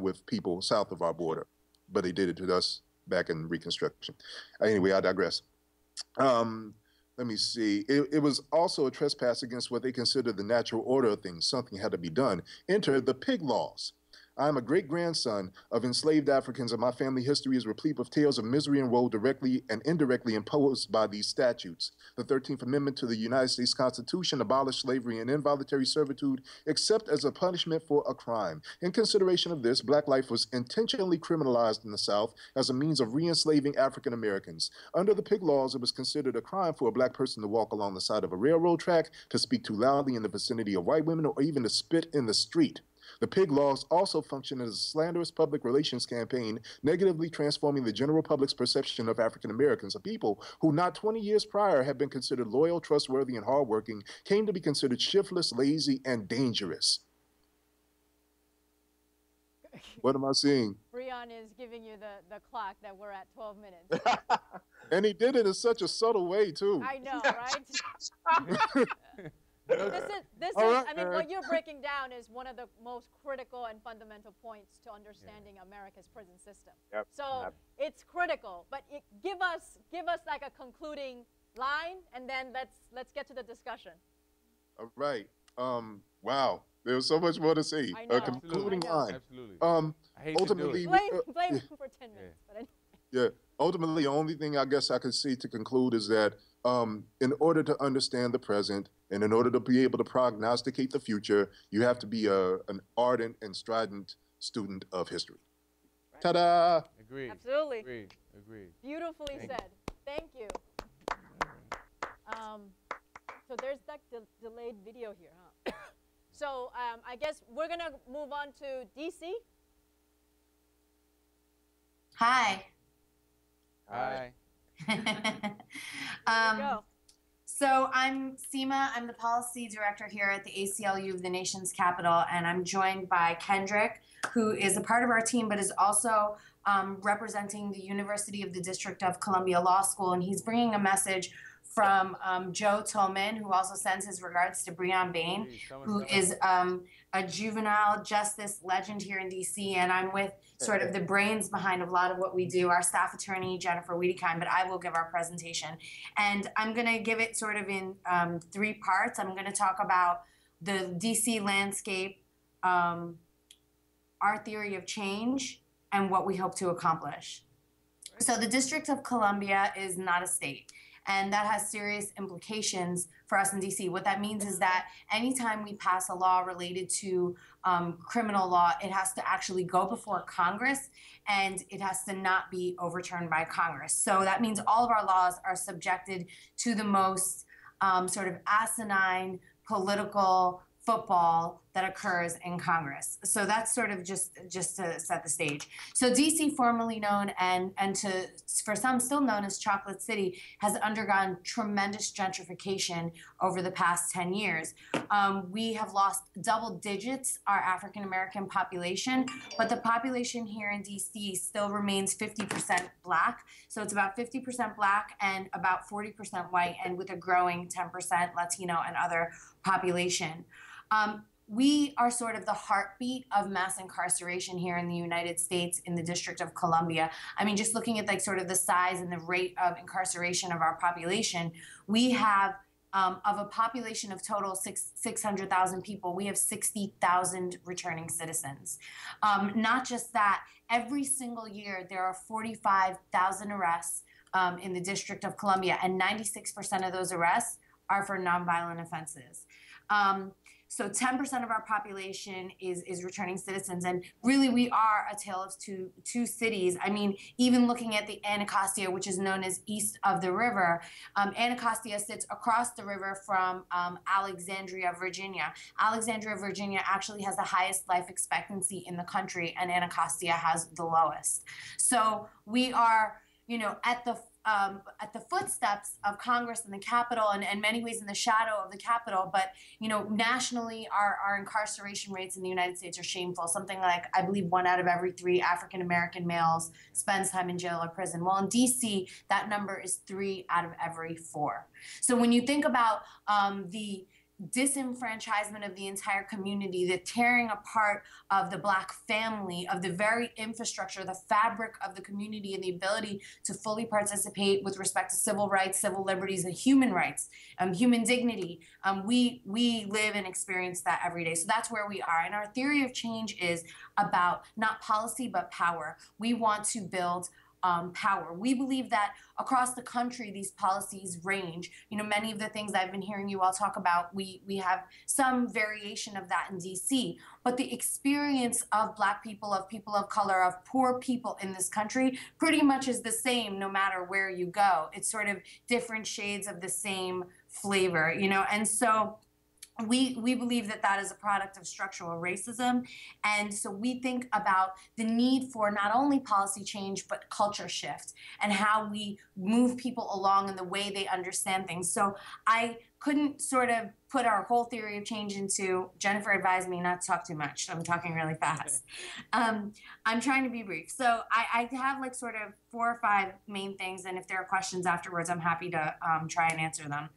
with people south of our border, but they did it to us back in Reconstruction. Anyway, I digress. Um, let me see. It, it, was also a trespass against what they considered the natural order of things. Something had to be done. Enter the pig laws. I am a great grandson of enslaved Africans, and my family history is replete with tales of misery and woe directly and indirectly imposed by these statutes. The 13th Amendment to the United States Constitution abolished slavery and involuntary servitude except as a punishment for a crime. In consideration of this, black life was intentionally criminalized in the South as a means of re enslaving African Americans. Under the pig laws, it was considered a crime for a black person to walk along the side of a railroad track, to speak too loudly in the vicinity of white women, or even to spit in the street. The pig laws also function as a slanderous public relations campaign, negatively transforming the general public's perception of African Americans, a people who not 20 years prior had been considered loyal, trustworthy, and hardworking, came to be considered shiftless, lazy, and dangerous. What am I seeing? Breon is giving you the, the clock that we're at 12 minutes. and he did it in such a subtle way, too. I know, right? This is this is right, I mean what you're breaking down is one of the most critical and fundamental points to understanding yeah. America's prison system. Yep. So yep. it's critical, but it, give us give us like a concluding line and then let's let's get to the discussion. All right. Um wow. was so much more to say. I know. A concluding line. Absolutely. Um ultimately blame, uh, blame yeah. for 10 minutes, yeah. but Yeah. Ultimately, the only thing I guess I could see to conclude is that um, in order to understand the present and in order to be able to prognosticate the future, you have to be a, an ardent and strident student of history. Right. Ta-da! Agree. Absolutely. Agree. Agree. Beautifully Thank said. You. Thank you. Um, so there's that de delayed video here, huh? so um, I guess we're going to move on to DC. Hi. Hi. um, so I'm Seema. I'm the policy director here at the ACLU of the nation's capital, and I'm joined by Kendrick, who is a part of our team, but is also um, representing the University of the District of Columbia Law School, and he's bringing a message from um, Joe Tulman, who also sends his regards to Breon Bain, who is um, a juvenile justice legend here in DC. And I'm with sort of the brains behind a lot of what we do, our staff attorney, Jennifer Wiedekind, but I will give our presentation. And I'm going to give it sort of in um, three parts. I'm going to talk about the DC landscape, um, our theory of change, and what we hope to accomplish. So the District of Columbia is not a state and that has serious implications for us in DC. What that means is that anytime we pass a law related to um, criminal law, it has to actually go before Congress and it has to not be overturned by Congress. So that means all of our laws are subjected to the most um, sort of asinine political football that occurs in Congress. So that's sort of just just to set the stage. So DC, formerly known and and to for some still known as Chocolate City, has undergone tremendous gentrification over the past 10 years. Um, we have lost double digits our African American population, but the population here in DC still remains 50% black. So it's about 50% black and about 40% white, and with a growing 10% Latino and other population. Um, we are sort of the heartbeat of mass incarceration here in the United States in the District of Columbia. I mean, just looking at like sort of the size and the rate of incarceration of our population, we have um, of a population of total six, 600,000 people, we have 60,000 returning citizens. Um, not just that, every single year there are 45,000 arrests um, in the District of Columbia, and 96% of those arrests are for nonviolent offenses. Um, so 10% of our population is, is returning citizens. And really, we are a tale of two, two cities. I mean, even looking at the Anacostia, which is known as east of the river, um, Anacostia sits across the river from um, Alexandria, Virginia. Alexandria, Virginia actually has the highest life expectancy in the country, and Anacostia has the lowest. So we are, you know, at the um, at the footsteps of Congress and the Capitol, and in many ways in the shadow of the Capitol. But you know, nationally, our, our incarceration rates in the United States are shameful. Something like I believe one out of every three African American males spends time in jail or prison. Well, in D.C., that number is three out of every four. So when you think about um, the disenfranchisement of the entire community, the tearing apart of the black family, of the very infrastructure, the fabric of the community, and the ability to fully participate with respect to civil rights, civil liberties, and human rights, um, human dignity. Um, we we live and experience that every day. So that's where we are. And our theory of change is about not policy but power. We want to build um, power. We believe that across the country, these policies range. You know, many of the things I've been hearing you all talk about, we we have some variation of that in D.C. But the experience of Black people, of people of color, of poor people in this country, pretty much is the same no matter where you go. It's sort of different shades of the same flavor, you know, and so we we believe that that is a product of structural racism. And so we think about the need for not only policy change but culture shift and how we move people along in the way they understand things. So i couldn't sort of put our whole theory of change into jennifer advised me not to talk too much. So i'm talking really fast. Um, i'm trying to be brief. So I, I have like sort of four or five main things and if there are questions afterwards i'm happy to um, try and answer them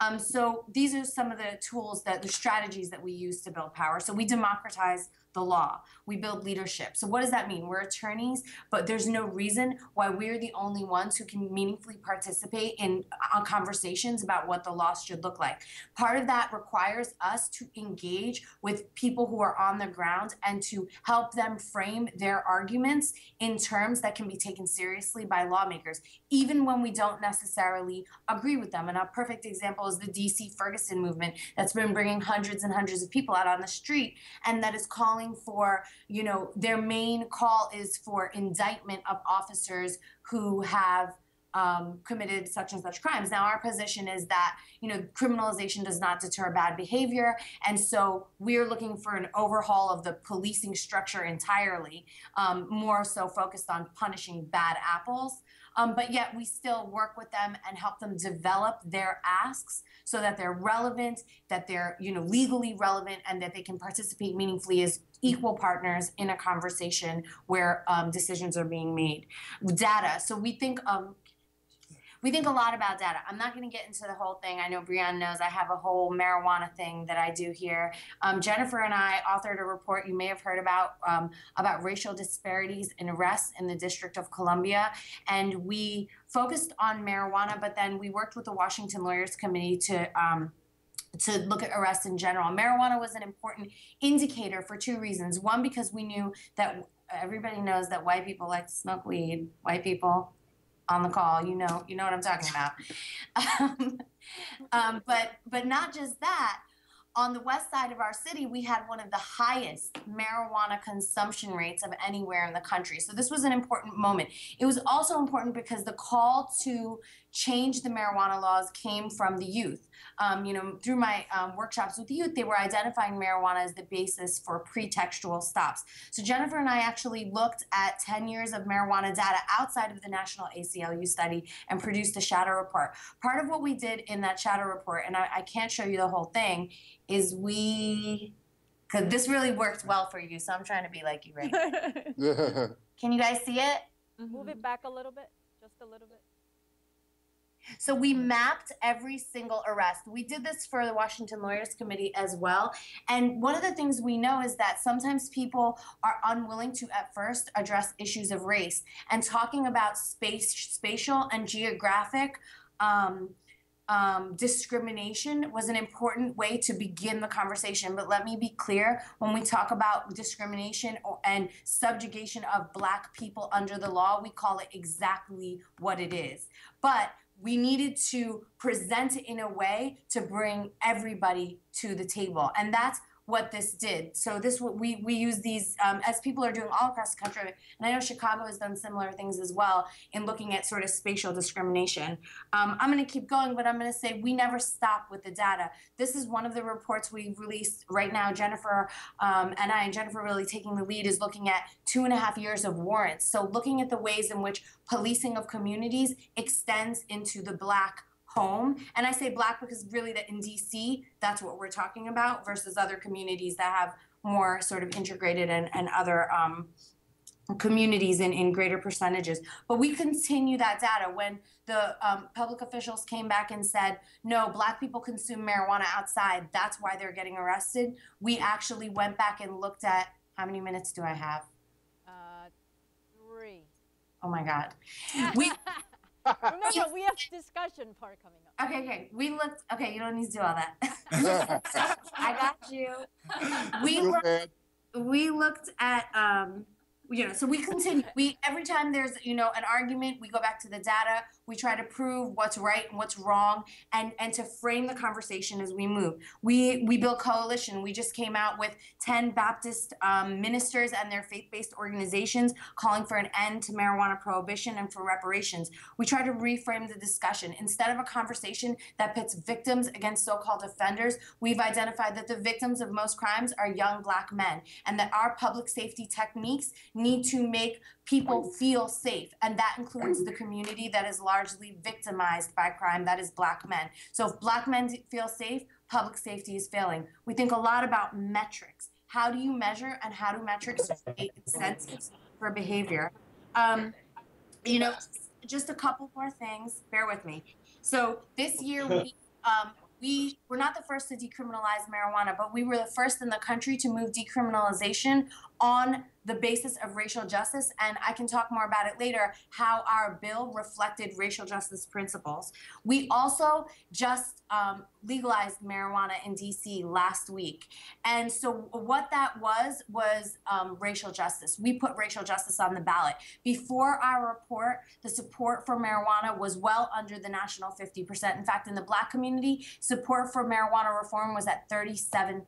um, so these are some of the tools that the strategies that we use to build power. So we democratize the law. We build leadership. So what does that mean? We're attorneys, but there's no reason why we're the only ones who can meaningfully participate in uh, conversations about what the law should look like. Part of that requires us to engage with people who are on the ground and to help them frame their arguments in terms that can be taken seriously by lawmakers, even when we don't necessarily agree with them. And a perfect example is the DC Ferguson movement that's been bringing hundreds and hundreds of people out on the street and that is calling calling for, you know, their main call is for indictment of officers who have um, committed such and such crimes. Now, our position is that you know criminalization does not deter bad behavior, and so we're looking for an overhaul of the policing structure entirely, um, more so focused on punishing bad apples. Um, but yet we still work with them and help them develop their asks so that they're relevant, that they're you know legally relevant, and that they can participate meaningfully as equal partners in a conversation where um, decisions are being made. Data. So we think um, we think a lot about data. I'm not going to get into the whole thing. I know Brianne knows I have a whole marijuana thing that I do here. Um, Jennifer and I authored a report you may have heard about um, about racial disparities in arrests in the District of Columbia, and we focused on marijuana, but then we worked with the Washington Lawyers Committee to um, to look at arrests in general. Marijuana was an important indicator for two reasons. One, because we knew that everybody knows that white people like to smoke weed. White people on the call, you know, you know what I'm talking about. um, um, but but not just that. On the west side of our city, we had one of the highest marijuana consumption rates of anywhere in the country. So this was an important moment. It was also important because the call to change the marijuana laws came from the youth. Um, you know, through my um, workshops with youth, they were identifying marijuana as the basis for pretextual stops. So Jennifer and I actually looked at 10 years of marijuana data outside of the national ACLU study and produced a shadow report. Part of what we did in that shadow report, and I, I can't show you the whole thing, is we because this really worked well for you, so I'm trying to be like you right Can you guys see it? Mm-hmm. Move it back a little bit, just a little bit. So we mapped every single arrest. We did this for the Washington Lawyers Committee as well. And one of the things we know is that sometimes people are unwilling to at first address issues of race and talking about space, spatial and geographic um, um, discrimination was an important way to begin the conversation. But let me be clear when we talk about discrimination or, and subjugation of Black people under the law, we call it exactly what it is. But we needed to present it in a way to bring everybody to the table. And that's what this did. So this we we use these um, as people are doing all across the country, and I know Chicago has done similar things as well in looking at sort of spatial discrimination. Um, I'm going to keep going, but I'm going to say we never stop with the data. This is one of the reports we released right now. Jennifer um, and I, and Jennifer really taking the lead, is looking at two and a half years of warrants. So looking at the ways in which policing of communities extends into the Black home. And I say black because really that in DC, that's what we're talking about versus other communities that have more sort of integrated and, and other um, communities in, in greater percentages. But we continue that data. When the um, public officials came back and said, no, black people consume marijuana outside, that's why they're getting arrested, we actually went back and looked at how many minutes do I have? Uh, three. Oh my God. we. Remember, we have discussion part coming up. Okay, okay. We looked. Okay, you don't need to do all that. I got you. We looked, we looked at um, you know, so we continue. We every time there's you know an argument, we go back to the data. We try to prove what's right and what's wrong, and and to frame the conversation as we move. We we build coalition. We just came out with ten Baptist um, ministers and their faith-based organizations calling for an end to marijuana prohibition and for reparations. We try to reframe the discussion instead of a conversation that pits victims against so-called offenders. We've identified that the victims of most crimes are young black men, and that our public safety techniques need to make people feel safe. And that includes the community that is largely victimized by crime, that is black men. So if black men feel safe, public safety is failing. We think a lot about metrics. How do you measure and how do metrics create incentives for behavior? Um, you know, just a couple more things. Bear with me. So this year we um, we were not the first to decriminalize marijuana, but we were the first in the country to move decriminalization on the basis of racial justice. And I can talk more about it later how our bill reflected racial justice principles. We also just um, legalized marijuana in DC last week. And so, what that was, was um, racial justice. We put racial justice on the ballot. Before our report, the support for marijuana was well under the national 50%. In fact, in the black community, support for marijuana reform was at 37%.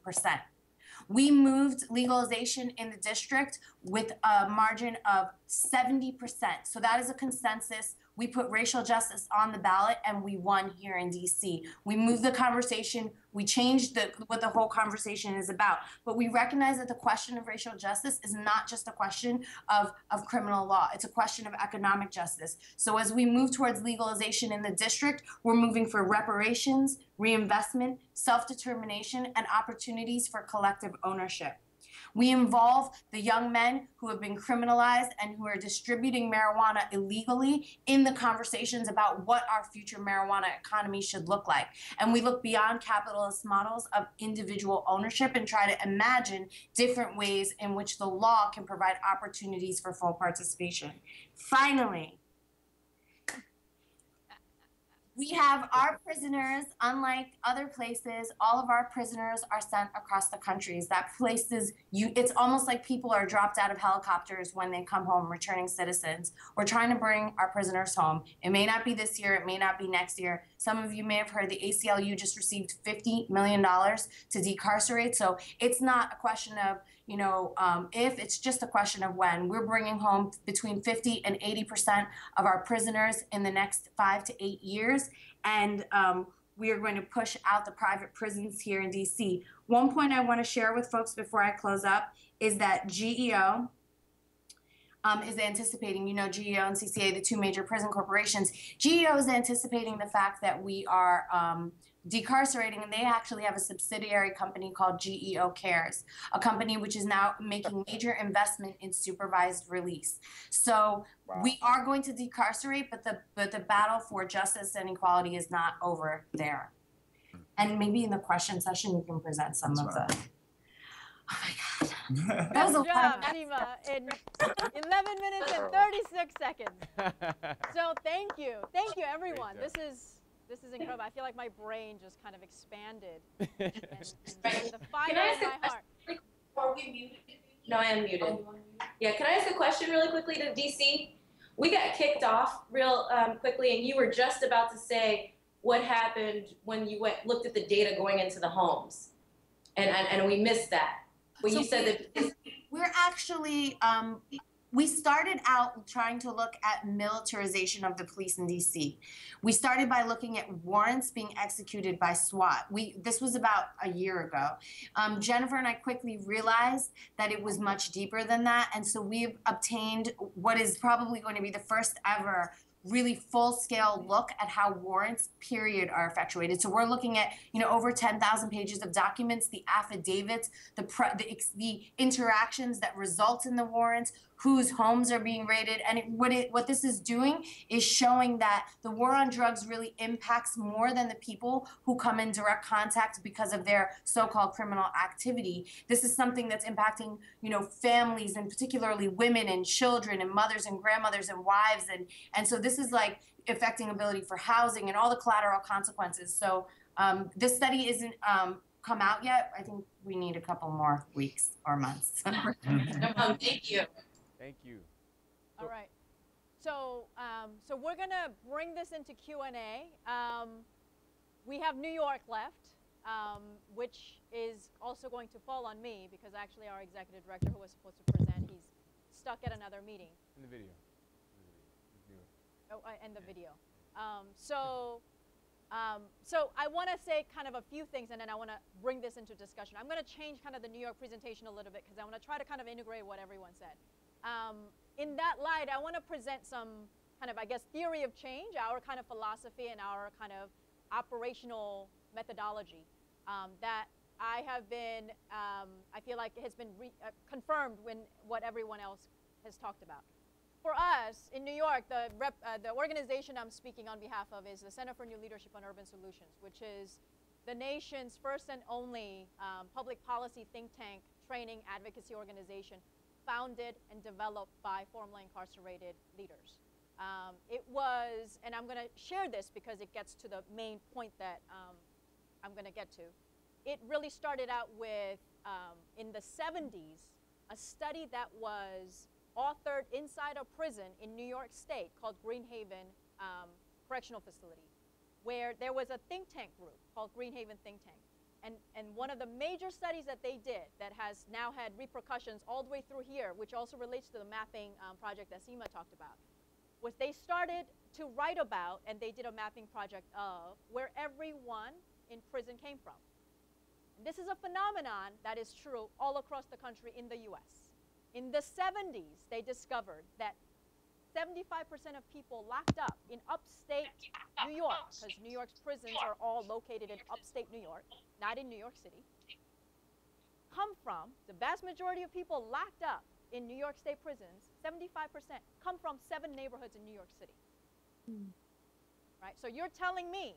We moved legalization in the district with a margin of 70%. So that is a consensus we put racial justice on the ballot and we won here in DC. We moved the conversation, we changed the, what the whole conversation is about. But we recognize that the question of racial justice is not just a question of, of criminal law, it's a question of economic justice. So as we move towards legalization in the district, we're moving for reparations, reinvestment, self determination, and opportunities for collective ownership. We involve the young men who have been criminalized and who are distributing marijuana illegally in the conversations about what our future marijuana economy should look like. And we look beyond capitalist models of individual ownership and try to imagine different ways in which the law can provide opportunities for full participation. Finally, we have our prisoners, unlike other places, all of our prisoners are sent across the countries. That places you it's almost like people are dropped out of helicopters when they come home, returning citizens. We're trying to bring our prisoners home. It may not be this year, it may not be next year. Some of you may have heard the ACLU just received $50 million to decarcerate. So it's not a question of you know, um, if it's just a question of when. We're bringing home between 50 and 80 percent of our prisoners in the next five to eight years, and um, we are going to push out the private prisons here in DC. One point I want to share with folks before I close up is that GEO. Um, is anticipating, you know, GEO and CCA, the two major prison corporations. GEO is anticipating the fact that we are um, decarcerating, and they actually have a subsidiary company called GEO Cares, a company which is now making major investment in supervised release. So wow. we are going to decarcerate, but the but the battle for justice and equality is not over there. And maybe in the question session you can present some That's of right. the. My God. That was a job, Nima, in 11 minutes and 36 seconds. So thank you. Thank you, everyone. This is this is incredible. I feel like my brain just kind of expanded. and, and the fire in my heart. Are we muted? No, I am muted. Yeah, can I ask a question really quickly to DC? We got kicked off real um, quickly, and you were just about to say what happened when you went looked at the data going into the homes, and and, and we missed that. When so you said that we're actually um, we started out trying to look at militarization of the police in DC. We started by looking at warrants being executed by SWAT. We this was about a year ago. Um, Jennifer and I quickly realized that it was much deeper than that, and so we've obtained what is probably going to be the first ever really full scale look at how warrants period are effectuated. So we're looking at you know over 10,000 pages of documents the affidavits the, the the interactions that result in the warrants whose homes are being raided. And it, what it what this is doing is showing that the war on drugs really impacts more than the people who come in direct contact because of their so-called criminal activity. This is something that's impacting, you know, families and particularly women and children and mothers and grandmothers and wives and and so this is like affecting ability for housing and all the collateral consequences. So um, this study isn't um, come out yet. I think we need a couple more weeks or months. thank you. Thank you. All right. So, um, so we're gonna bring this into Q and A. Um, we have New York left, um, which is also going to fall on me because actually our executive director, who was supposed to present, he's stuck at another meeting. In the video. Oh, uh, and the video. Um, so. Um, so I want to say kind of a few things, and then I want to bring this into discussion. I'm going to change kind of the New York presentation a little bit because I want to try to kind of integrate what everyone said. Um, in that light, I want to present some kind of, I guess, theory of change, our kind of philosophy and our kind of operational methodology um, that I have been, um, I feel like it has been uh, confirmed when what everyone else has talked about. For us in New York, the, rep, uh, the organization I'm speaking on behalf of is the Center for NuLeadership on Urban Solutions, which is the nation's first and only um, public policy think tank training advocacy organization founded and developed by formerly incarcerated leaders. Um, it was, and I'm going to share this because it gets to the main point that um, I'm going to get to. It really started out with, um, in the 70s, a study that was authored inside a prison in New York State called Greenhaven um, Correctional Facility, where there was a think tank group called Greenhaven Think Tank. And, and one of the major studies that they did that has now had repercussions all the way through here, which also relates to the mapping um, project that Seema talked about, was they started to write about and they did a mapping project of where everyone in prison came from. And this is a phenomenon that is true all across the country in the US. In the 70s, they discovered that 75% of people locked up in upstate New York, because New York's prisons are all located in upstate New York, not in New York City, come from, the vast majority of people locked up in New York State prisons, 75% come from seven neighborhoods in New York City. Mm. Right? So you're telling me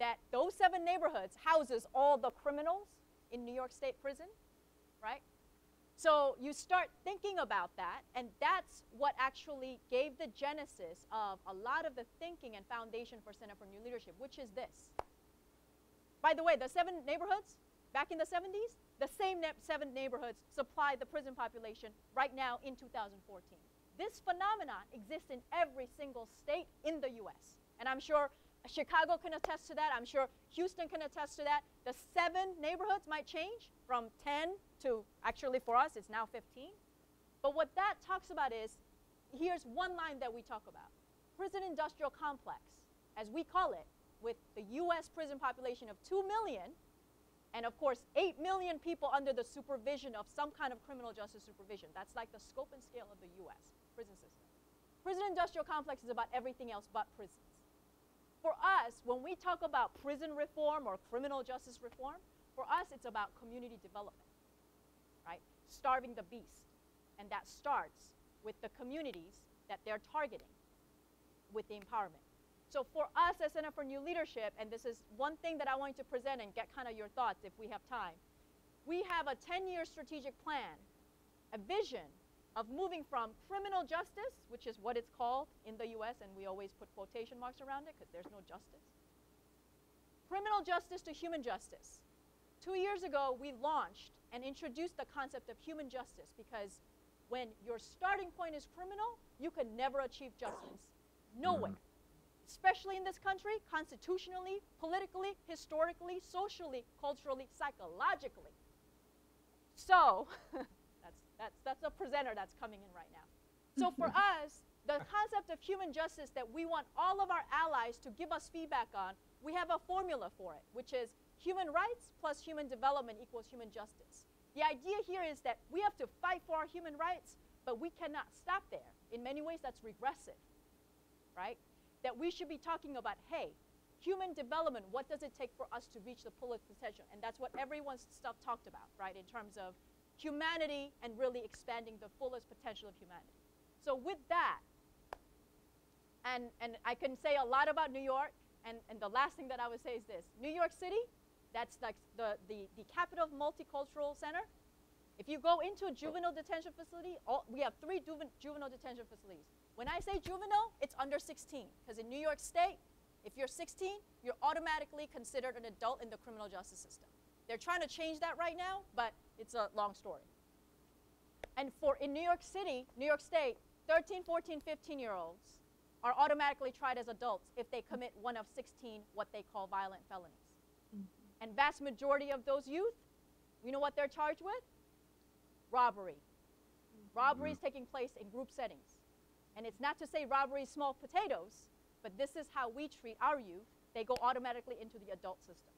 that those seven neighborhoods houses all the criminals in New York State prison, right? So you start thinking about that, and that's what actually gave the genesis of a lot of the thinking and foundation for Center for NuLeadership, which is this. By the way, the seven neighborhoods back in the 70s, the same ne seven neighborhoods supply the prison population right now in 2014. This phenomenon exists in every single state in the US. And I'm sure Chicago can attest to that. I'm sure Houston can attest to that. The seven neighborhoods might change from 10 to, actually for us, it's now 15. But what that talks about is, here's one line that we talk about. Prison industrial complex, as we call it, with the US prison population of 2 million, and of course, 8 million people under the supervision of some kind of criminal justice supervision. That's like the scope and scale of the US prison system. Prison industrial complex is about everything else but prisons for us, when we talk about prison reform or criminal justice reform, for us it's about community development, right? Starving the beast. And that starts with the communities that they're targeting with the empowerment. So for us as Center for NuLeadership, and this is one thing that I want you to present and get kind of your thoughts if we have time, we have a 10-year strategic plan, a vision of moving from criminal justice, which is what it's called in the US, and we always put quotation marks around it because there's no justice, criminal justice to human justice. Two years ago, we launched and introduced the concept of human justice because when your starting point is criminal, you can never achieve justice. Nowhere. Mm-hmm. Especially in this country, constitutionally, politically, historically, socially, culturally, psychologically. So, That's, that's that's a presenter that's coming in right now. So for us, the concept of human justice that we want all of our allies to give us feedback on, we have a formula for it, which is human rights plus human development equals human justice. The idea here is that we have to fight for our human rights, but we cannot stop there. In many ways, that's regressive, right? That we should be talking about, hey, human development, what does it take for us to reach the full potential? And that's what everyone's stuff talked about, right, in terms of humanity and really expanding the fullest potential of humanity. So with that, and, and I can say a lot about New York, and, and the last thing that I would say is this. New York City, that's like the, the, the capital of multicultural center. If you go into a juvenile detention facility, all, we have three juvenile detention facilities. When I say juvenile, it's under 16, because in New York State, if you're 16, you're automatically considered an adult in the criminal justice system. They're trying to change that right now, but it's a long story. And for in New York City, New York State, 13, 14, 15 year olds are automatically tried as adults if they commit one of 16 what they call violent felonies. Mm -hmm. And vast majority of those youth, you know what they're charged with? Robbery. Mm -hmm. Robbery is taking place in group settings. And it's not to say robbery is small potatoes, but this is how we treat our youth. They go automatically into the adult system.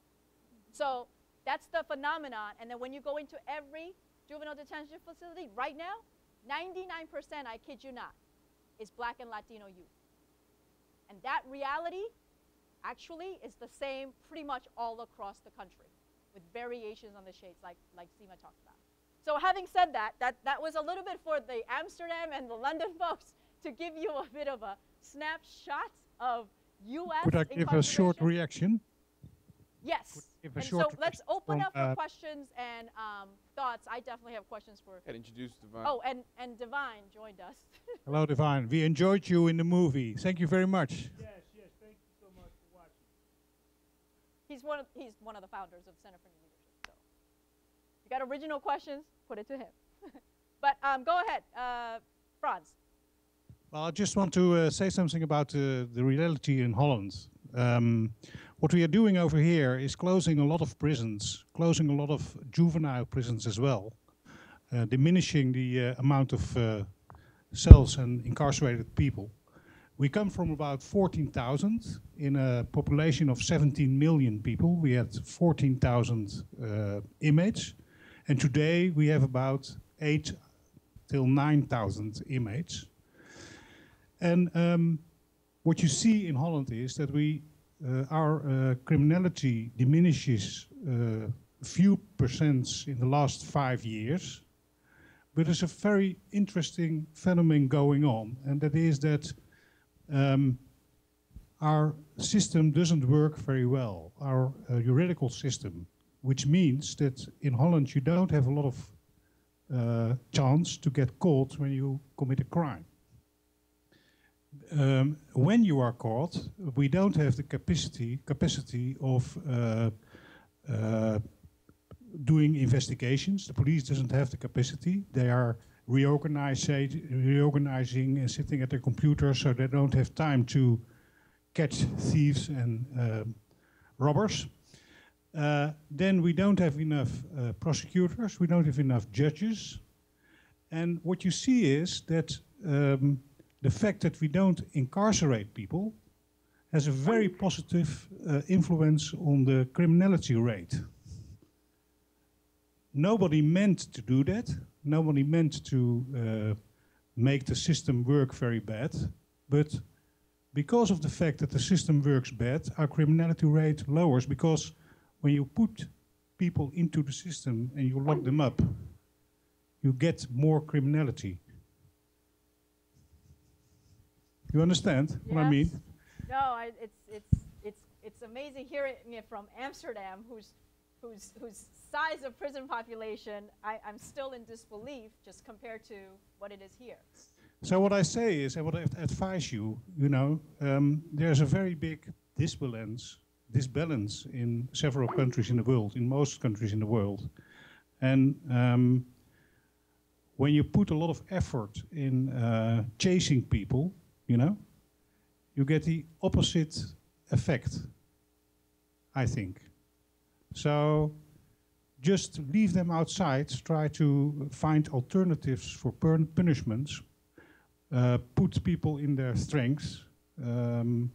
So that's the phenomenon. And then when you go into every juvenile detention facility right now, 99%, I kid you not, is black and Latino youth. And that reality actually is the same pretty much all across the country with variations on the shades like, like Seema talked about. So having said that, that, that was a little bit for the Amsterdam and the London folks to give you a bit of a snapshot of U.S. Could I give a short reaction? Yes. And so let's open up for uh, questions and um, thoughts. I definitely have questions for. And introduce Divine. Oh, and and Divine joined us. Hello, Divine. We enjoyed you in the movie. Thank you very much. Yes, yes. Thank you so much for watching. He's one of he's one of the founders of Center for NuLeadership. So, you got original questions? Put it to him. but um, go ahead, uh, Franz. Well, I just want to uh, say something about uh, the reality in Holland. Um, what we are doing over here is closing a lot of prisons, closing a lot of juvenile prisons as well, uh, diminishing the uh, amount of uh, cells and incarcerated people. We come from about 14,000 in a population of 17 million people. We had 14,000 uh, inmates, and today we have about 8 till 9,000 inmates. And um, what you see in Holland is that we uh, our uh, criminality diminishes uh, a few percents in the last five years, but there's a very interesting phenomenon going on, and that is that um, our system doesn't work very well, our uh, juridical system, which means that in Holland you don't have a lot of uh, chance to get caught when you commit a crime um, when you are caught, we don't have the capacity capacity of uh, uh, doing investigations. The police doesn't have the capacity. They are reorganizing and sitting at their computers, so they don't have time to catch thieves and uh, robbers. Then we don't have enough uh, prosecutors. We don't have enough judges. And what you see is that um, the fact that we don't incarcerate people has a very positive uh, influence on the criminality rate. Nobody meant to do that. Nobody meant to uh, make the system work very bad. But because of the fact that the system works bad, our criminality rate lowers because when you put people into the system and you lock them up, you get more criminality. You understand yes. what I mean? No, I, it's it's it's it's amazing hearing it from Amsterdam, whose whose whose size of prison population I, I'm still in disbelief just compared to what it is here. So what I say is, and what I advise you, you know, um, there's a very big disbalance, disbalance in several countries in the world, in most countries in the world, and um, when you put a lot of effort in uh, chasing people, you know, you get the opposite effect, I think. So just leave them outside, try to find alternatives for punishments, uh, put people in their strengths, um,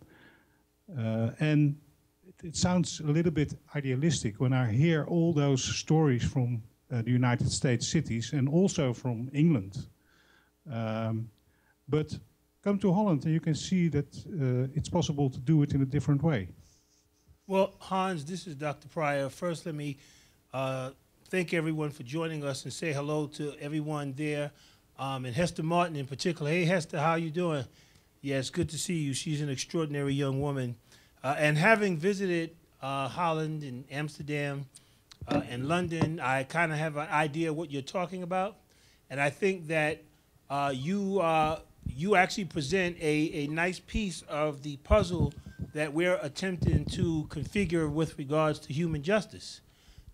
uh, and it, sounds a little bit idealistic when I hear all those stories from uh, the United States cities and also from England. Um, but come to Holland and you can see that uh, it's possible to do it in a different way. Well, Hans, this is Dr. Pryor. First, let me uh, thank everyone for joining us and say hello to everyone there, um, and Hester Martin in particular. Hey, Hester, how you doing? Yeah, it's good to see you. She's an extraordinary young woman. Uh, and having visited uh, Holland and Amsterdam uh, and London, I kind of have an idea what you're talking about. And I think that uh, you, uh, you actually present a, a nice piece of the puzzle that we're attempting to configure with regards to human justice.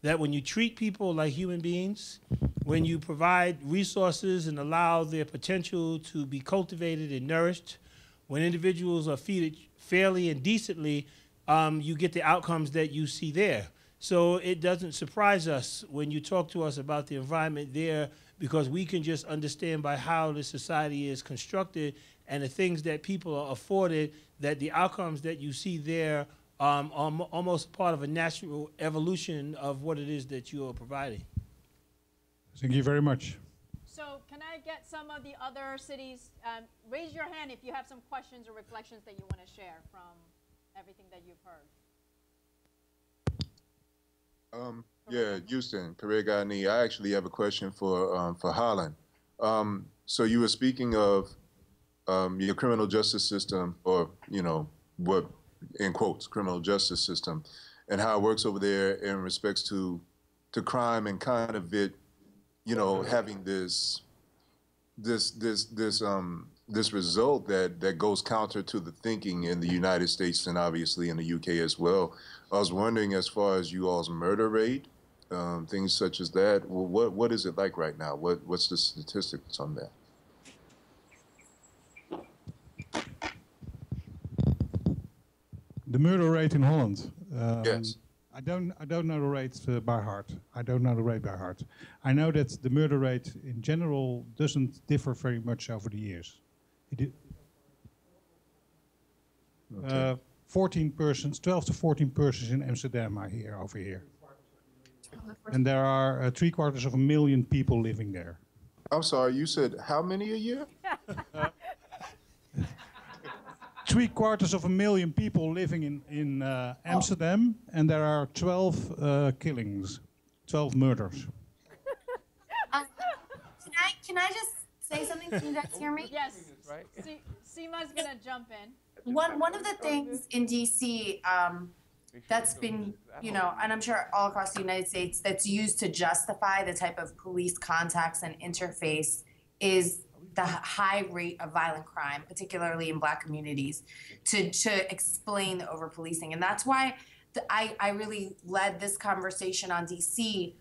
That when you treat people like human beings, when you provide resources and allow their potential to be cultivated and nourished, when individuals are treated fairly and decently, um, you get the outcomes that you see there. So it doesn't surprise us when you talk to us about the environment there because we can just understand by how the society is constructed and the things that people are afforded that the outcomes that you see there um, are almost part of a natural evolution of what it is that you are providing. Thank you very much. So can I get some of the other cities, um, raise your hand if you have some questions or reflections that you want to share from everything that you've heard. Um, yeah, Houston, Karegani. I actually have a question for um, for Holland. Um, so you were speaking of um, your criminal justice system, or you know what in quotes criminal justice system, and how it works over there in respects to to crime and kind of it, you know, having this this this this um this result that that goes counter to the thinking in the United States and obviously in the UK as well. I was wondering, as far as you all's murder rate, um, things such as that, well, what what is it like right now? What what's the statistics on that? The murder rate in Holland. Um, yes. I don't, I don't know the rate uh, by heart. I don't know the rate by heart. I know that the murder rate in general doesn't differ very much over the years. It, okay. uh, 14 persons, 12 to 14 persons in Amsterdam are here over here. And there are uh, three quarters of a million people living there. I'm sorry, you said how many a year? three quarters of a million people living in, in uh, Amsterdam, oh. and there are 12 uh, killings, 12 murders. Uh, can, I, can I just say something? Can you guys hear me? Yes. Right. Seema's going to jump in. One, one of the things in DC um, that's been, you know, and I'm sure all across the United States, that's used to justify the type of police contacts and interface is the high rate of violent crime, particularly in black communities, to, to explain the over policing. And that's why the, I, I really led this conversation on DC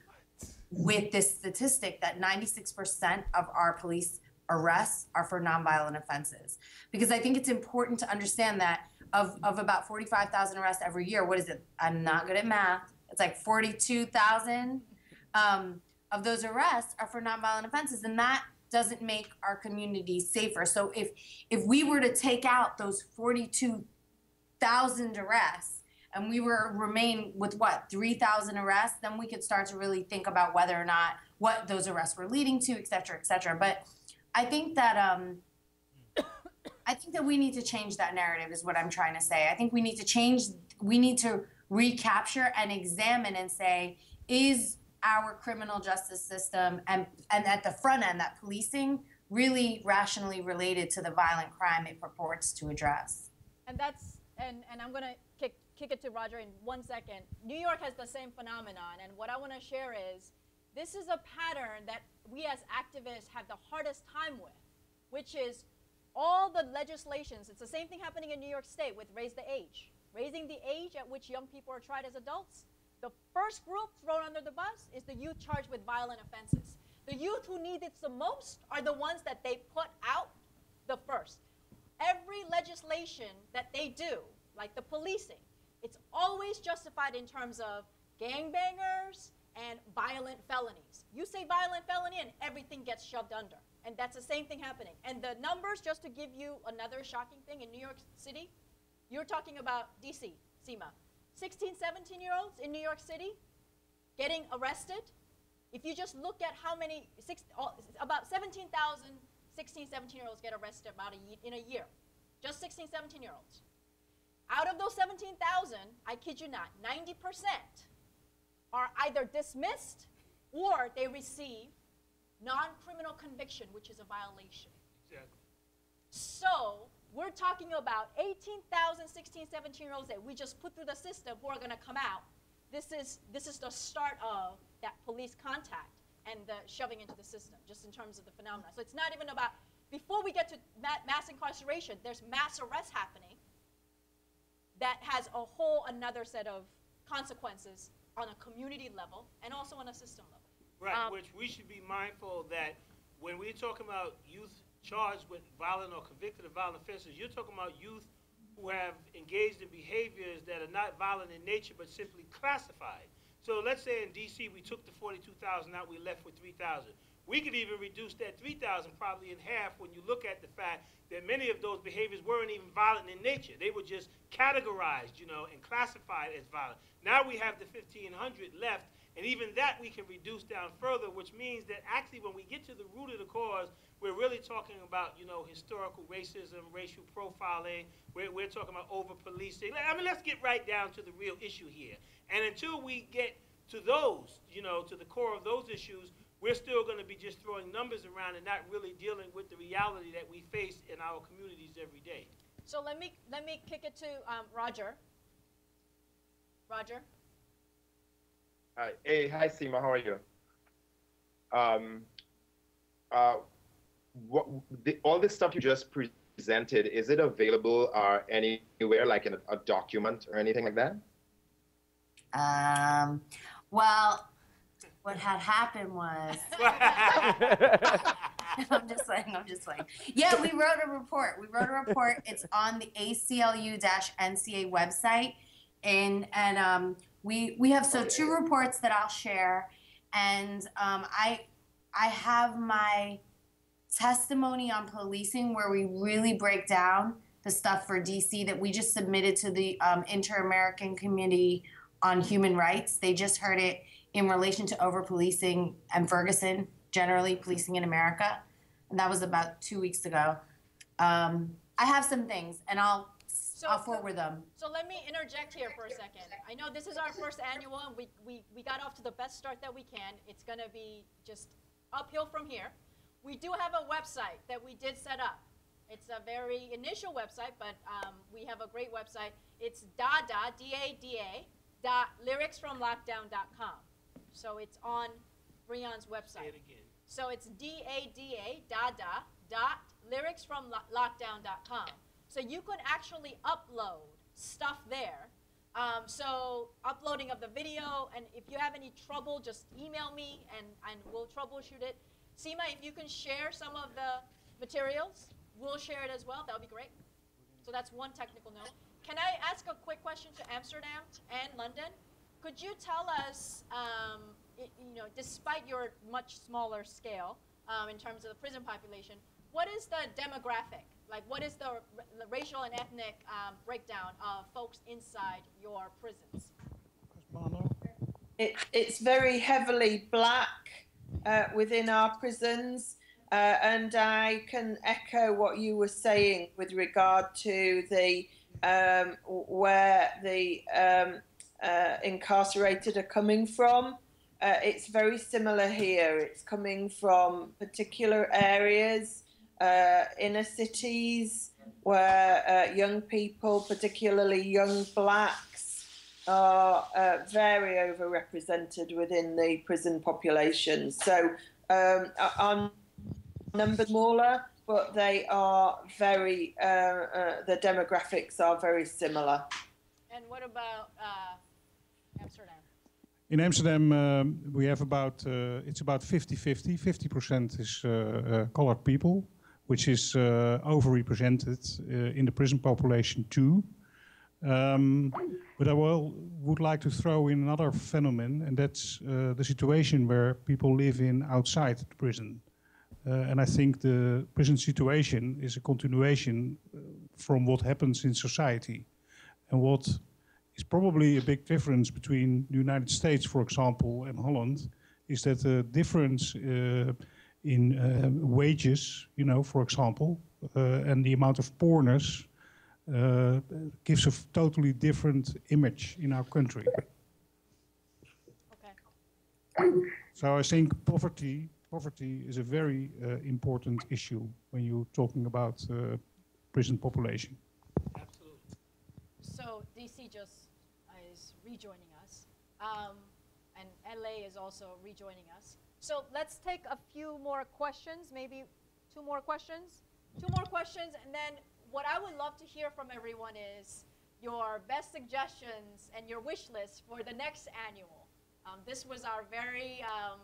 with this statistic that 96% of our police arrests are for nonviolent offenses. Because I think it's important to understand that of, of about 45,000 arrests every year, what is it? I'm not good at math. It's like 42,000 um, of those arrests are for nonviolent offenses. And that doesn't make our community safer. So if if we were to take out those 42,000 arrests and we were remain with what 3,000 arrests, then we could start to really think about whether or not what those arrests were leading to, et cetera, et cetera. But I think that um, I think that we need to change that narrative is what I'm trying to say. I think we need to change. We need to recapture and examine and say, is our criminal justice system and and at the front end that policing really rationally related to the violent crime it purports to address. And that's and and I'm going to kick kick it to Roger in one second. New York has the same phenomenon and what I want to share is this is a pattern that we as activists have the hardest time with, which is all the legislations. It's the same thing happening in New York State with raise the age. Raising the age at which young people are tried as adults the first group thrown under the bus is the youth charged with violent offenses. The youth who need it the most are the ones that they put out the first. Every legislation that they do, like the policing, it's always justified in terms of gangbangers and violent felonies. You say violent felony and everything gets shoved under. And that's the same thing happening. And the numbers, just to give you another shocking thing in New York City, you're talking about DC, Seema. 16, 17 year olds in New York City getting arrested. If you just look at how many, six, about 17,000 16, 17 year olds get arrested about a, in a year. Just 16, 17 year olds. Out of those 17,000, I kid you not, 90% are either dismissed or they receive non-criminal conviction, which is a violation. Exactly. So we're talking about 18,000, 16, 17 year olds that we just put through the system who are going to come out. This is, this is the start of that police contact and the shoving into the system, just in terms of the phenomena. So it's not even about, before we get to ma mass incarceration, there's mass arrest happening that has a whole another set of consequences on a community level and also on a system level. Right, Um, which we should be mindful that when we're talking about youth charged with violent or convicted of violent offenses, you're talking about youth who have engaged in behaviors that are not violent in nature but simply classified. So let's say in DC we took the 42,000 out, we left with 3,000. We could even reduce that 3,000 probably in half when you look at the fact that many of those behaviors weren't even violent in nature. They were just categorized, you know, and classified as violent. Now we have the 1,500 left, and even that we can reduce down further, which means that actually when we get to the root of the cause, we're really talking about, you know, historical racism, racial profiling. We're, we're talking about over policing. I mean, let's get right down to the real issue here. And until we get to those, you know, to the core of those issues, we're still going to be just throwing numbers around and not really dealing with the reality that we face in our communities every day. So let me let me kick it to um, Roger. Roger. Hi. Hey, hi, Seema. How are you? Um, uh, what the, all this stuff you just presented is it available uh, anywhere, like in a, a document or anything like that? Um, well, what had happened was I'm just saying, I'm just like Yeah, we wrote a report. We wrote a report. It's on the ACLU-NCA website, and and um, we we have so two reports that I'll share, and um, I I have my testimony on policing where we really break down the stuff for DC that we just submitted to the um, Inter-American Committee on Human Rights. They just heard it in relation to over policing and Ferguson, generally policing in America. And that was about two weeks ago. Um, I have some things and I'll, So- I'll forward them. So let me interject here for a second. I know this is our first annual, and we, we, we got off to the best start that we can. It's going to be just uphill from here. We do have a website that we did set up. It's a very initial website, but um, we have a great website. It's dada, D-A-D-A, dot lyricsfromlockdown.com. So it's on Bryonn's Say website. it again. So it's D-A-D-A, dada, dot, lyricsfromlockdown.com. So you could actually upload stuff there. Um, so uploading of the video, and if you have any trouble, just email me and, and we'll troubleshoot it. Seema, if you can share some of the materials, we'll share it as well. That would be great. So that's one technical note. Can I ask a quick question to Amsterdam and London? Could you tell us, um, i you know, despite your much smaller scale um, in terms of the prison population, what is the demographic? Like, what is the, r- the racial and ethnic um, breakdown of folks inside your prisons? It, it's very heavily black uh, within our prisons. Uh, and I can echo what you were saying with regard to the um, where the um, uh, incarcerated are coming from. Uh, it's very similar here. It's coming from particular areas, uh, inner cities, where uh, young people, particularly young blacks, are uh, very overrepresented within the prison population. So um, our numbers smaller, but they are very, uh, the demographics are very similar. And what about uh? In Amsterdam, um, we have about, uh, it's about 50-50. 50% is uh, uh, colored people, which is uh, overrepresented uh, in the prison population too. Um, but I will, would like to throw in another phenomenon, and that's uh, the situation where people live in outside the prison. Uh, and I think the prison situation is a continuation uh, from what happens in society. And what is probably a big difference between the United States, for example, and Holland, is that the difference uh, in uh, wages, you know, for example, uh, and the amount of poorness uh, gives a totally different image in our country. Okay. So I think poverty poverty is a very uh, important issue when you're talking about uh, prison population. Absolutely. So DC just is rejoining us, um, and LA is also rejoining us. So let's take a few more questions, maybe two more questions, two more questions, and then what I would love to hear from everyone is your best suggestions and your wish list for the next annual. Um, this was our very, um,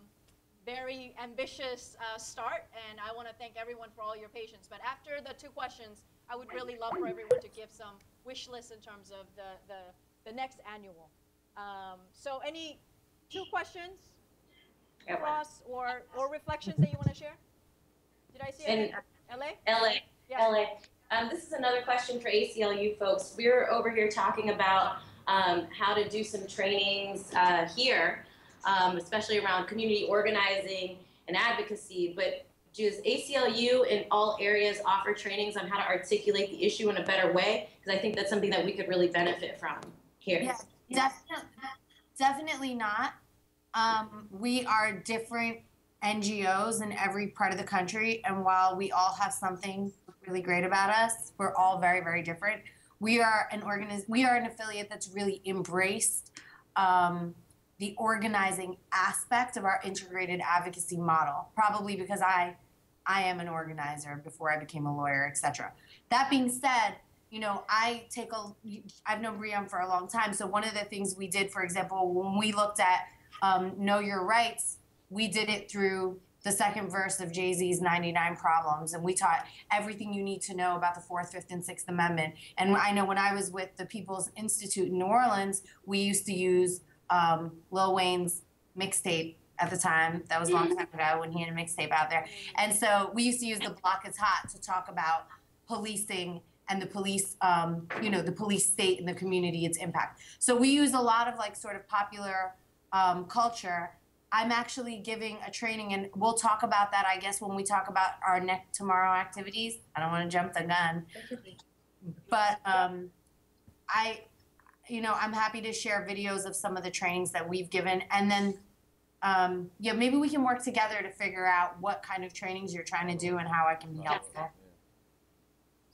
very ambitious uh, start, and I want to thank everyone for all your patience. But after the two questions, I would really love for everyone to give some wish lists in terms of the, the, the next annual. Um, so any two questions, Ross, or, or reflections that you want to share? Did I see In LA? LA. Yeah. LA. Um, this is another question for ACLU folks. We're over here talking about um, how to do some trainings uh, here, um, especially around community organizing and advocacy. But does ACLU in all areas offer trainings on how to articulate the issue in a better way? Because I think that's something that we could really benefit from here. Yeah, definitely, definitely not. Um, we are different NGOs in every part of the country, and while we all have something really great about us, we're all very, very different. We are an organiz- We are an affiliate that's really embraced um, the organizing aspect of our integrated advocacy model. Probably because I, I am an organizer before I became a lawyer, etc. That being said, you know, I take a, I've known Briam for a long time. So one of the things we did, for example, when we looked at um, Know Your Rights, we did it through the second verse of Jay Z's 99 Problems. And we taught everything you need to know about the Fourth, Fifth, and Sixth Amendment. And I know when I was with the People's Institute in New Orleans, we used to use um, Lil Wayne's mixtape at the time. That was a long time ago when he had a mixtape out there. And so we used to use The Block is Hot to talk about policing and the police, um, you know, the police state and the community, its impact. So we use a lot of like sort of popular um, culture. I'm actually giving a training, and we'll talk about that, I guess, when we talk about our next tomorrow activities. I don't want to jump the gun, but um, I, you know, I'm happy to share videos of some of the trainings that we've given, and then, um, yeah, maybe we can work together to figure out what kind of trainings you're trying to do and how I can be helpful.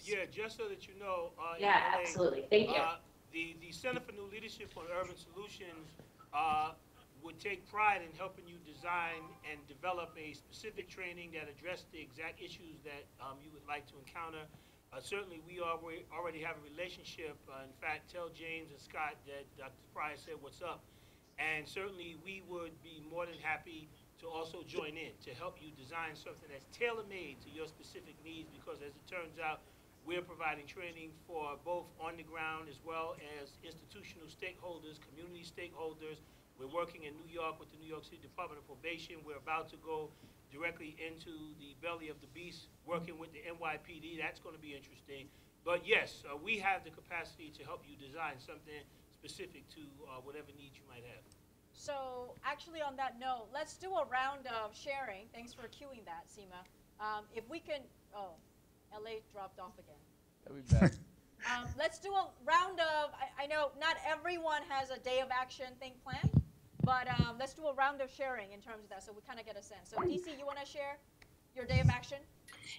Yeah, just so that you know, uh, Yeah, LA, absolutely. Thank you. Uh, the, the Center for NuLeadership on Urban Solutions uh, would take pride in helping you design and develop a specific training that address the exact issues that um, you would like to encounter. Uh, certainly, we already, already have a relationship. Uh, in fact, tell James and Scott that Dr. Pryor said, what's up? And certainly, we would be more than happy to also join in to help you design something that's tailor-made to your specific needs because as it turns out, we're providing training for both on the ground as well as institutional stakeholders, community stakeholders. We're working in New York with the New York City Department of Probation. We're about to go directly into the belly of the beast, working with the NYPD. That's going to be interesting. But yes, uh, we have the capacity to help you design something specific to uh, whatever needs you might have. So actually on that note, let's do a round of sharing. Thanks for cueing that, Seema. Um, if we can, oh, LA dropped off again. That'll be back. Um, let's do a round of, I, I know not everyone has a day of action thing planned, but um, let's do a round of sharing in terms of that so we kind of get a sense. So DC, you want to share your day of action?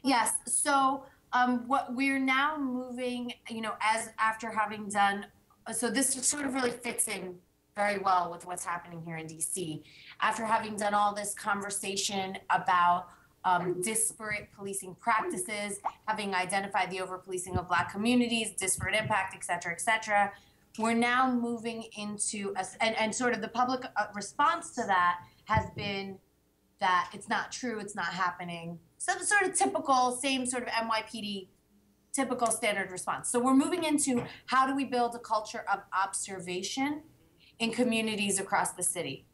Yes. So um, what we're now moving, you know, as after having done, so this sort of really fits in very well with what's happening here in DC. After having done all this conversation about um, disparate policing practices, having identified the over policing of black communities, disparate impact, et cetera, et cetera. We're now moving into, a, and, and sort of the public uh, response to that has been that it's not true, it's not happening. Some sort of typical, same sort of NYPD typical standard response. So we're moving into how do we build a culture of observation in communities across the city?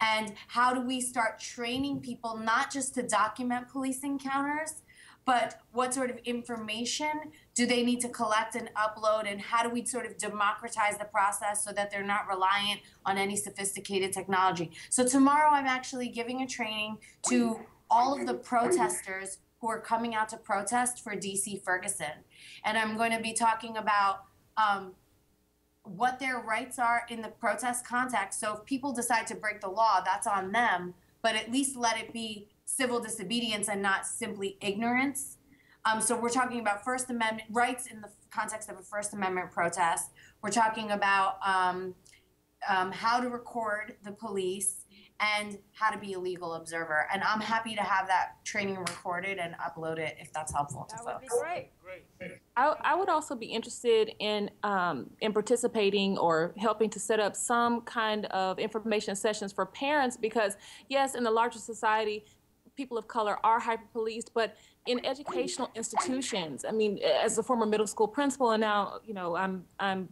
And how do we start training people not just to document police encounters, but what sort of information do they need to collect and upload? And how do we sort of democratize the process so that they're not reliant on any sophisticated technology? So, tomorrow I'm actually giving a training to all of the protesters who are coming out to protest for DC Ferguson. And I'm going to be talking about um, what their rights are in the protest context. So if people decide to break the law, that's on them. but at least let it be civil disobedience and not simply ignorance. Um, so we're talking about First Amendment rights in the context of a First Amendment protest. We're talking about um, um, how to record the police and how to be a legal observer. And I'm happy to have that training recorded and upload it if that's helpful that to would be folks. great. I, I would also be interested in um, in participating or helping to set up some kind of information sessions for parents because yes, in the larger society, people of color are hyper policed, but in educational institutions, I mean, as a former middle school principal and now you know I'm I'm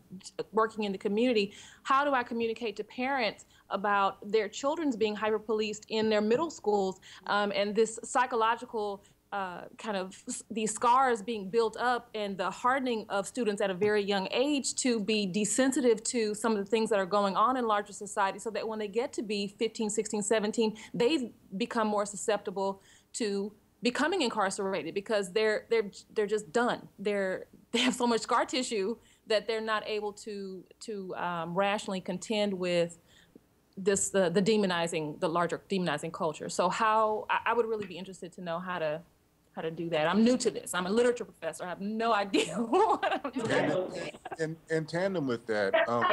working in the community, how do I communicate to parents about their children's being hyper policed in their middle schools um, and this psychological uh, kind of these scars being built up and the hardening of students at a very young age to be desensitive to some of the things that are going on in larger society so that when they get to be 15, 16, 17, they become more susceptible to becoming incarcerated because they're they're they're just done. They're they have so much scar tissue that they're not able to to um, rationally contend with this the, the demonizing the larger demonizing culture. So how I, I would really be interested to know how to how to do that. I'm new to this. I'm a literature professor. I have no idea what I'm doing. in, in tandem with that, um,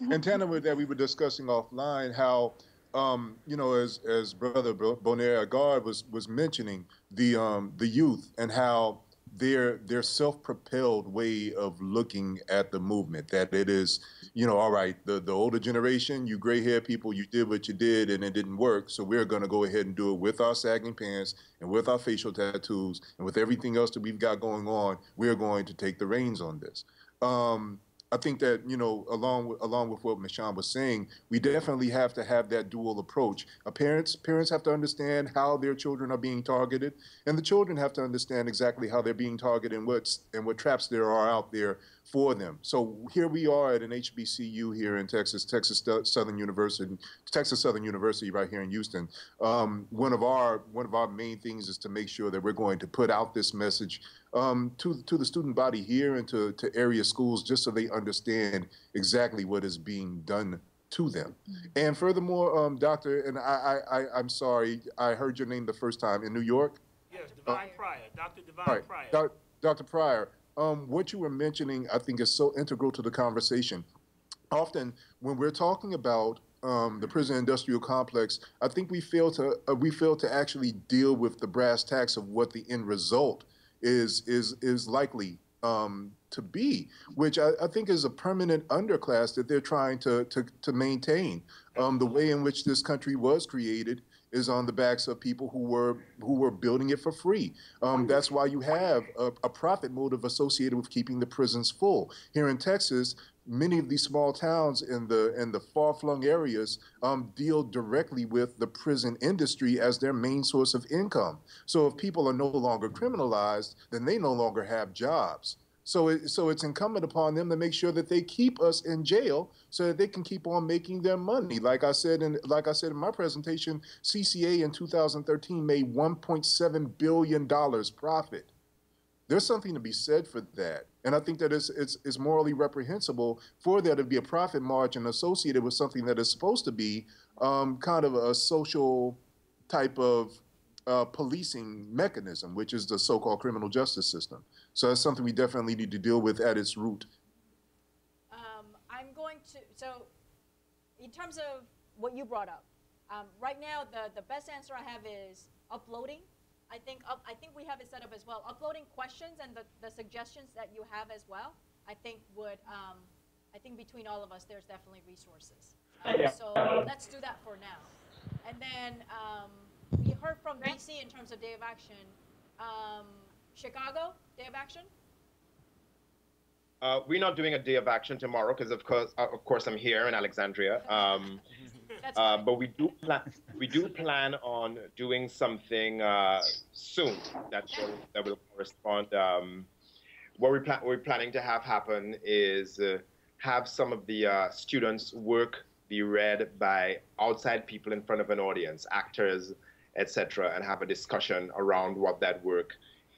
in tandem with that, we were discussing offline how, um, you know, as as Brother Bonaire Agard was was mentioning the um, the youth and how their their self-propelled way of looking at the movement that it is you know all right the the older generation you gray hair people you did what you did and it didn't work. So we're going to go ahead and do it with our sagging pants and with our facial tattoos and with everything else that we've got going on we're going to take the reins on this. Um, I think that you know, along with, along with what Michonne was saying, we definitely have to have that dual approach. Uh, parents parents have to understand how their children are being targeted, and the children have to understand exactly how they're being targeted and what's and what traps there are out there for them. So here we are at an HBCU here in Texas, Texas Southern University, Texas Southern University, right here in Houston. Um, one of our one of our main things is to make sure that we're going to put out this message um, to to the student body here and to to area schools, just so they understand exactly what is being done to them. Mm-hmm. And furthermore, um, Doctor, and I, I, I, am sorry, I heard your name the first time in New York. Yes, Divine uh, Pryor, Dr. Divine Pryor. Doc, Dr. Pryor, um, what you were mentioning, I think, is so integral to the conversation. Often, when we're talking about um, the prison industrial complex, I think we fail to uh, we fail to actually deal with the brass tacks of what the end result is is is likely um, to be, which I, I, think is a permanent underclass that they're trying to to, to maintain. Um, the way in which this country was created is on the backs of people who were who were building it for free. Um, that's why you have a, a, profit motive associated with keeping the prisons full. Here in Texas, many of these small towns in the in the far-flung areas um, deal directly with the prison industry as their main source of income. So if people are no longer criminalized, then they no longer have jobs. So, it, so it's incumbent upon them to make sure that they keep us in jail so that they can keep on making their money. Like I said in, like I said in my presentation, CCA in 2013 made 1.7 billion dollars profit. There's something to be said for that, and I think that it's, it's, it's morally reprehensible for there to be a profit margin associated with something that is supposed to be um, kind of a social type of uh, policing mechanism, which is the so-called criminal justice system. So that's something we definitely need to deal with at its root. Um, I'm going to, so in terms of what you brought up, um, right now the, the best answer I have is uploading. I think up, I think we have it set up as well. Uploading questions and the, the suggestions that you have as well, I think would, um, I think between all of us, there's definitely resources. Um, so let's do that for now. And then um, we heard from DC in terms of day of action. Um, Chicago, day of action? Uh, we're not doing a day of action tomorrow because, of course, uh, of course, I'm here in Alexandria. Um, uh, but we do plan. We do plan on doing something uh, soon that will, that will correspond. Um, what we plan, we're planning to have happen is uh, have some of the uh, students' work be read by outside people in front of an audience, actors, etc., and have a discussion around what that work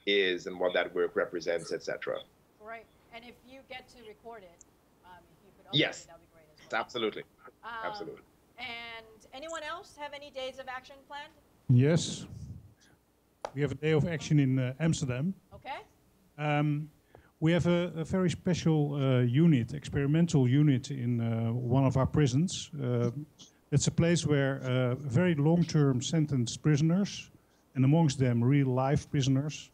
is and what that work represents, etc. Right. And if you get to record it, um, if you could yes. It, that'd be great as well. Absolutely. Um, Absolutely. And anyone else have any days of action planned? Yes. We have a day of action in uh, Amsterdam. Okay. Um, we have a, a very special uh, unit, experimental unit in uh, one of our prisons. Uh, it's a place where uh, very long-term sentenced prisoners, and amongst them real-life prisoners,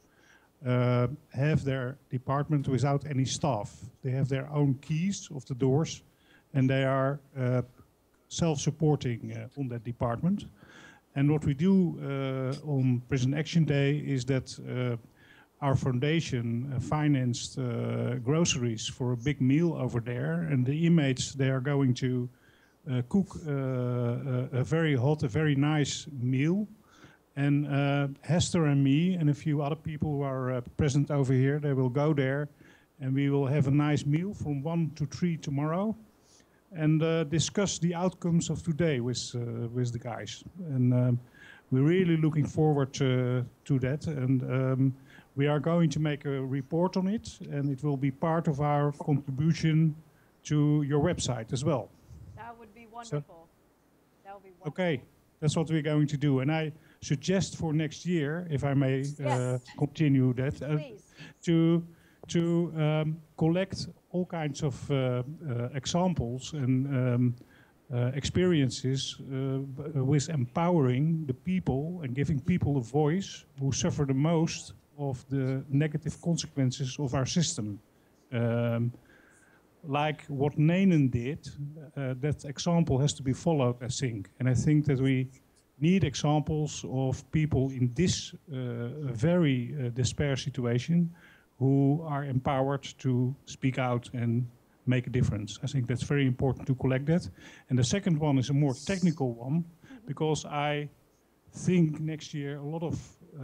uh, have their department without any staff. They have their own keys of the doors, and they are uh, self-supporting uh, on that department. And what we do uh, on Prison Action Day is that uh, our foundation uh, financed groceries for a big meal over there, and the inmates they are going to cook a very hot, a very nice meal. And uh, Hester and me and a few other people who are uh, present over here, they will go there, and we will have a nice meal from one to three tomorrow, and uh, discuss the outcomes of today with uh, with the guys. And um, we're really looking forward to, to that. And um, we are going to make a report on it, and it will be part of our contribution to your website as well. That would be wonderful. that would be wonderful. Okay, that's what we're going to do. And I suggest for next year, if I may uh, Yes. continue that, uh, to to um, collect all kinds of uh, examples and um, uh, experiences uh, with empowering the people and giving people a voice who suffer the most of the negative consequences of our system. Um, like what Nanen did, uh, that example has to be followed, I think. And I think that we need examples of people in this uh, very uh, despair situation who are empowered to speak out and make a difference. I think that's very important to collect that. And the second one is a more technical one, because I think next year a lot of uh,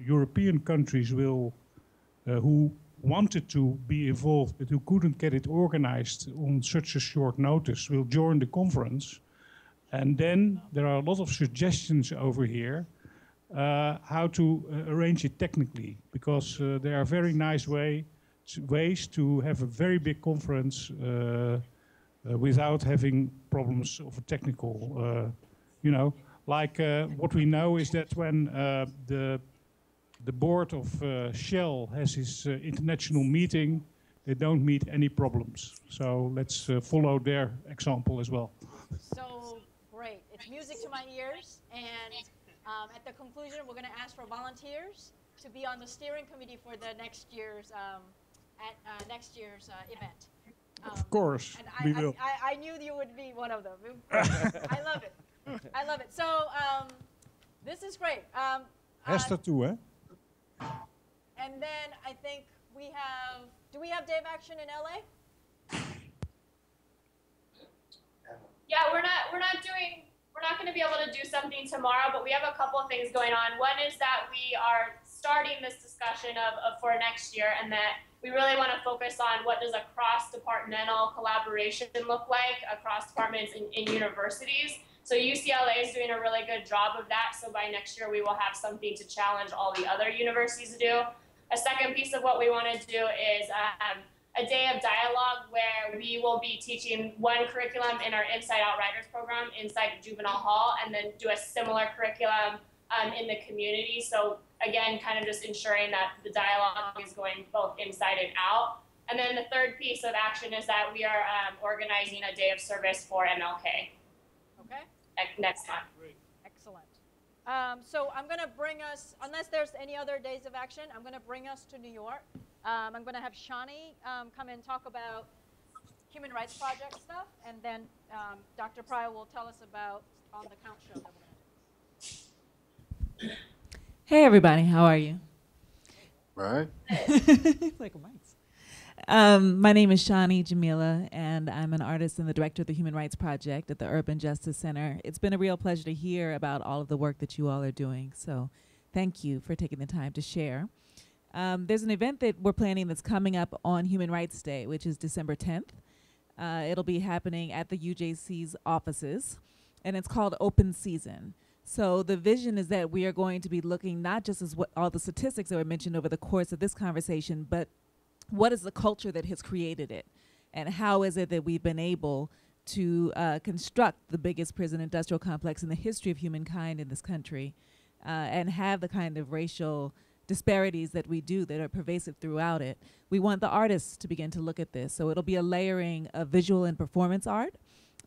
European countries will, uh, who wanted to be involved but who couldn't get it organized on such a short notice, will join the conference. And then there are a lot of suggestions over here uh, how to uh, arrange it technically, because uh, there are very nice way, ways to have a very big conference uh, uh, without having problems of a technical, uh, you know, like what we know is that when the the board of Shell has his uh, international meeting, they don't meet any problems. So let's follow their example as well. So. It's music to my ears. And um, at the conclusion, we're going to ask for volunteers to be on the steering committee for the next year's um, at uh, next year's uh, event. Um, Of course, and I, we I, will. I, I knew you would be one of them. I love it. I love it. So um, this is great. Um, uh, Hester too, eh? and then I think we have. Do we have Dave Action in LA? Yeah, we're not we're not doing we're not going to be able to do something tomorrow, but we have a couple of things going on. One is that we are starting this discussion of, of for next year, and that we really want to focus on what does a cross departmental collaboration look like across departments in, in universities. So UCLA is doing a really good job of that. So by next year, we will have something to challenge all the other universities to do. A second piece of what we want to do is um, a day of dialogue where we will be teaching one curriculum in our Inside Out Writers program inside Juvenile Hall, and then do a similar curriculum um, in the community. So again, kind of just ensuring that the dialogue is going both inside and out. And then the third piece of action is that we are um, organizing a day of service for MLK Okay. next month. Excellent. Um, so I'm going to bring us, unless there's any other days of action, I'm going to bring us to New York. Um, I'm going to have Shawnee um, come and talk about Human Rights Project stuff, and then um, Dr. Pryor will tell us about on the count show that we're going to do. Hey everybody, how are you? Right. like a mice. Um, my name is Shawnee Jamila, and I'm an artist and the director of the Human Rights Project at the Urban Justice Center. It's been a real pleasure to hear about all of the work that you all are doing. So, thank you for taking the time to share. Um, there's an event that we're planning that's coming up on Human Rights Day, which is December 10th. Uh, it'll be happening at the UJC's offices, and it's called Open Season. So the vision is that we are going to be looking not just as what all the statistics that were mentioned over the course of this conversation, but what is the culture that has created it, and how is it that we've been able to uh, construct the biggest prison industrial complex in the history of humankind in this country uh, and have the kind of racial disparities that we do that are pervasive throughout it. We want the artists to begin to look at this. So it'll be a layering of visual and performance art.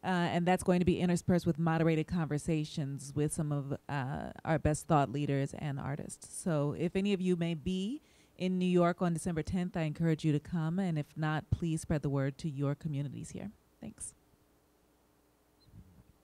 Uh, and that's going to be interspersed with moderated conversations with some of uh, our best thought leaders and artists. So if any of you may be in New York on December 10th, I encourage you to come. And if not, please spread the word to your communities here. Thanks.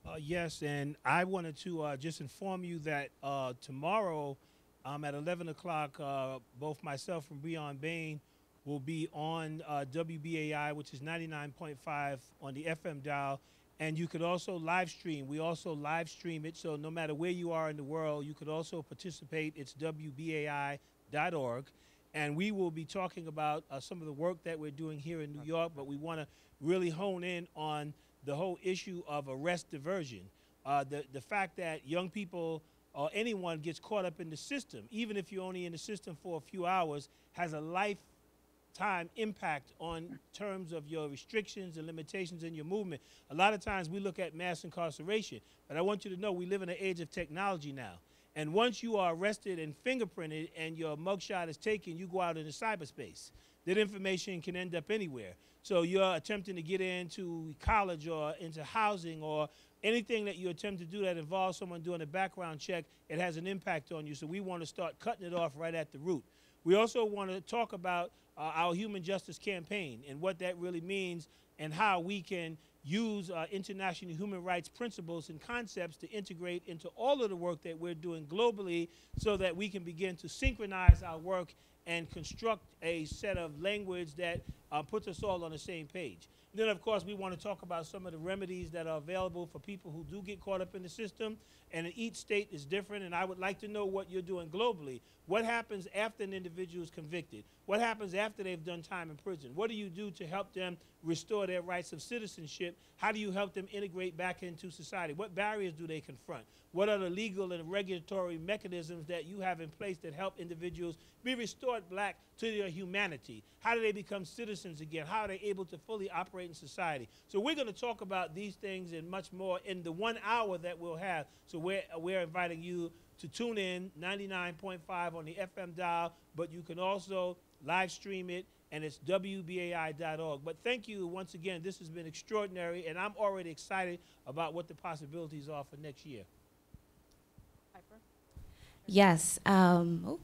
Uh, yes, and I wanted to uh, just inform you that uh, tomorrow um, at 11 o'clock, uh, both myself and Bryonn Bain will be on uh, WBAI, which is 99.5 on the FM dial. And you could also live stream. We also live stream it. So no matter where you are in the world, you could also participate. It's WBAI.org. And we will be talking about uh, some of the work that we're doing here in New York, but we want to really hone in on the whole issue of arrest diversion. Uh, the, the fact that young people or anyone gets caught up in the system, even if you're only in the system for a few hours, has a lifetime impact on terms of your restrictions and limitations in your movement. A lot of times we look at mass incarceration, but I want you to know we live in an age of technology now. And once you are arrested and fingerprinted and your mugshot is taken, you go out into cyberspace. That information can end up anywhere. So you're attempting to get into college or into housing or anything that you attempt to do that involves someone doing a background check, it has an impact on you. So we want to start cutting it off right at the root. We also want to talk about uh, our human justice campaign and what that really means and how we can use uh, international human rights principles and concepts to integrate into all of the work that we're doing globally so that we can begin to synchronize our work and construct a set of language that uh, puts us all on the same page. Then, of course, we want to talk about some of the remedies that are available for people who do get caught up in the system. And each state is different, and I would like to know what you're doing globally. What happens after an individual is convicted? What happens after they've done time in prison? What do you do to help them restore their rights of citizenship? How do you help them integrate back into society? What barriers do they confront? What are the legal and regulatory mechanisms that you have in place that help individuals be restored back to their humanity? How do they become citizens again? How are they able to fully operate in society? So we're going to talk about these things and much more in the one hour that we'll have. So we're, we're inviting you to tune in 99.5 on the FM dial, but you can also live stream it and it's WBAI.org. But thank you once again. This has been extraordinary, and I'm already excited about what the possibilities are for next year. Yes. Um, oh,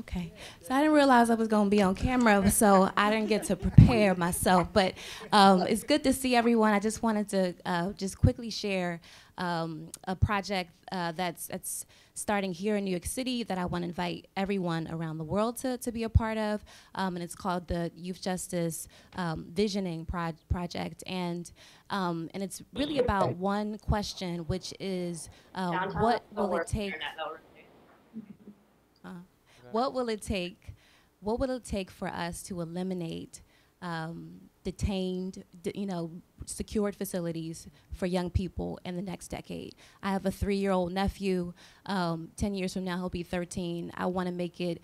okay. So I didn't realize I was going to be on camera, so I didn't get to prepare myself. But um, it's good to see everyone. I just wanted to uh, just quickly share um, a project uh, that's that's starting here in New York City that I want to invite everyone around the world to, to be a part of. Um, and it's called the Youth Justice um, Visioning Pro Project. And, um, and it's really about one question, which is uh, what will it take? Uh, what will it take? What will it take for us to eliminate um, detained, you know, secured facilities for young people in the next decade. I have a three-year-old nephew. Um, Ten years from now, he'll be 13. I want to make it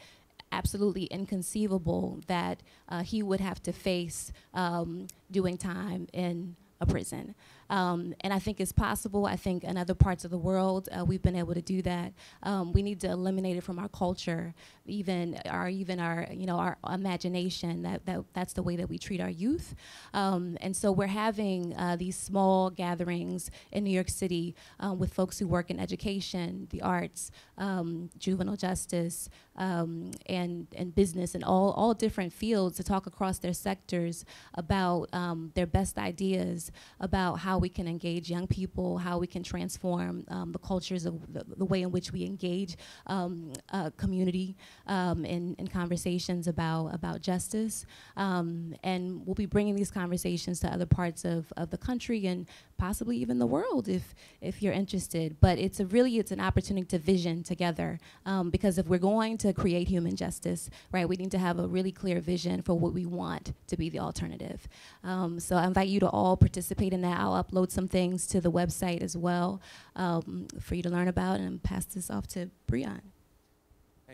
absolutely inconceivable that uh, he would have to face um, doing time in a prison. Um, and I think it's possible. I think in other parts of the world, uh, we've been able to do that. Um, we need to eliminate it from our culture, even our even our you know our imagination. That, that that's the way that we treat our youth. Um, and so we're having uh, these small gatherings in New York City um, with folks who work in education, the arts, um, juvenile justice, um, and and business, and all all different fields to talk across their sectors about their best ideas about how we can engage young people, how we can transform um, the cultures of the, the, way in which we engage um, community um, conversations about, about justice. Um, and we'll be bringing these conversations to other parts of, of the country and possibly even the world if, if you're interested. But it's a really, it's an opportunity to vision together um, because if we're going to create human justice, right, we need to have a really clear vision for what we want to be the alternative. Um, so I invite you to all participate in that. I'll upload some things to the website as well um, for you to learn about and pass this off to Bryonn.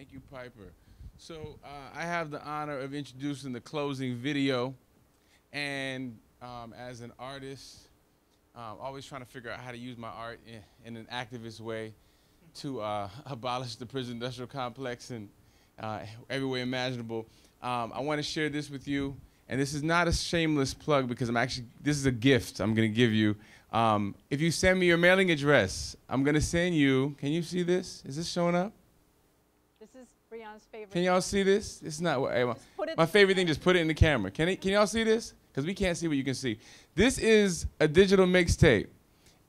Thank you, Piper. So uh, I have the honor of introducing the closing video. And um, as an artist, Um, always trying to figure out how to use my art in, in an activist way to uh, abolish the prison industrial complex in uh, every way imaginable. Um, I want to share this with you, and this is not a shameless plug because I'm actually, this is a gift I'm going to give you. Um, if you send me your mailing address, I'm going to send you, can you see this? Is this showing up? Favorite. Can y'all see this? It's not, hey, my, my favorite thing, just put it in the camera. Can, it, can y'all see this? Because we can't see what you can see. This is a digital mixtape.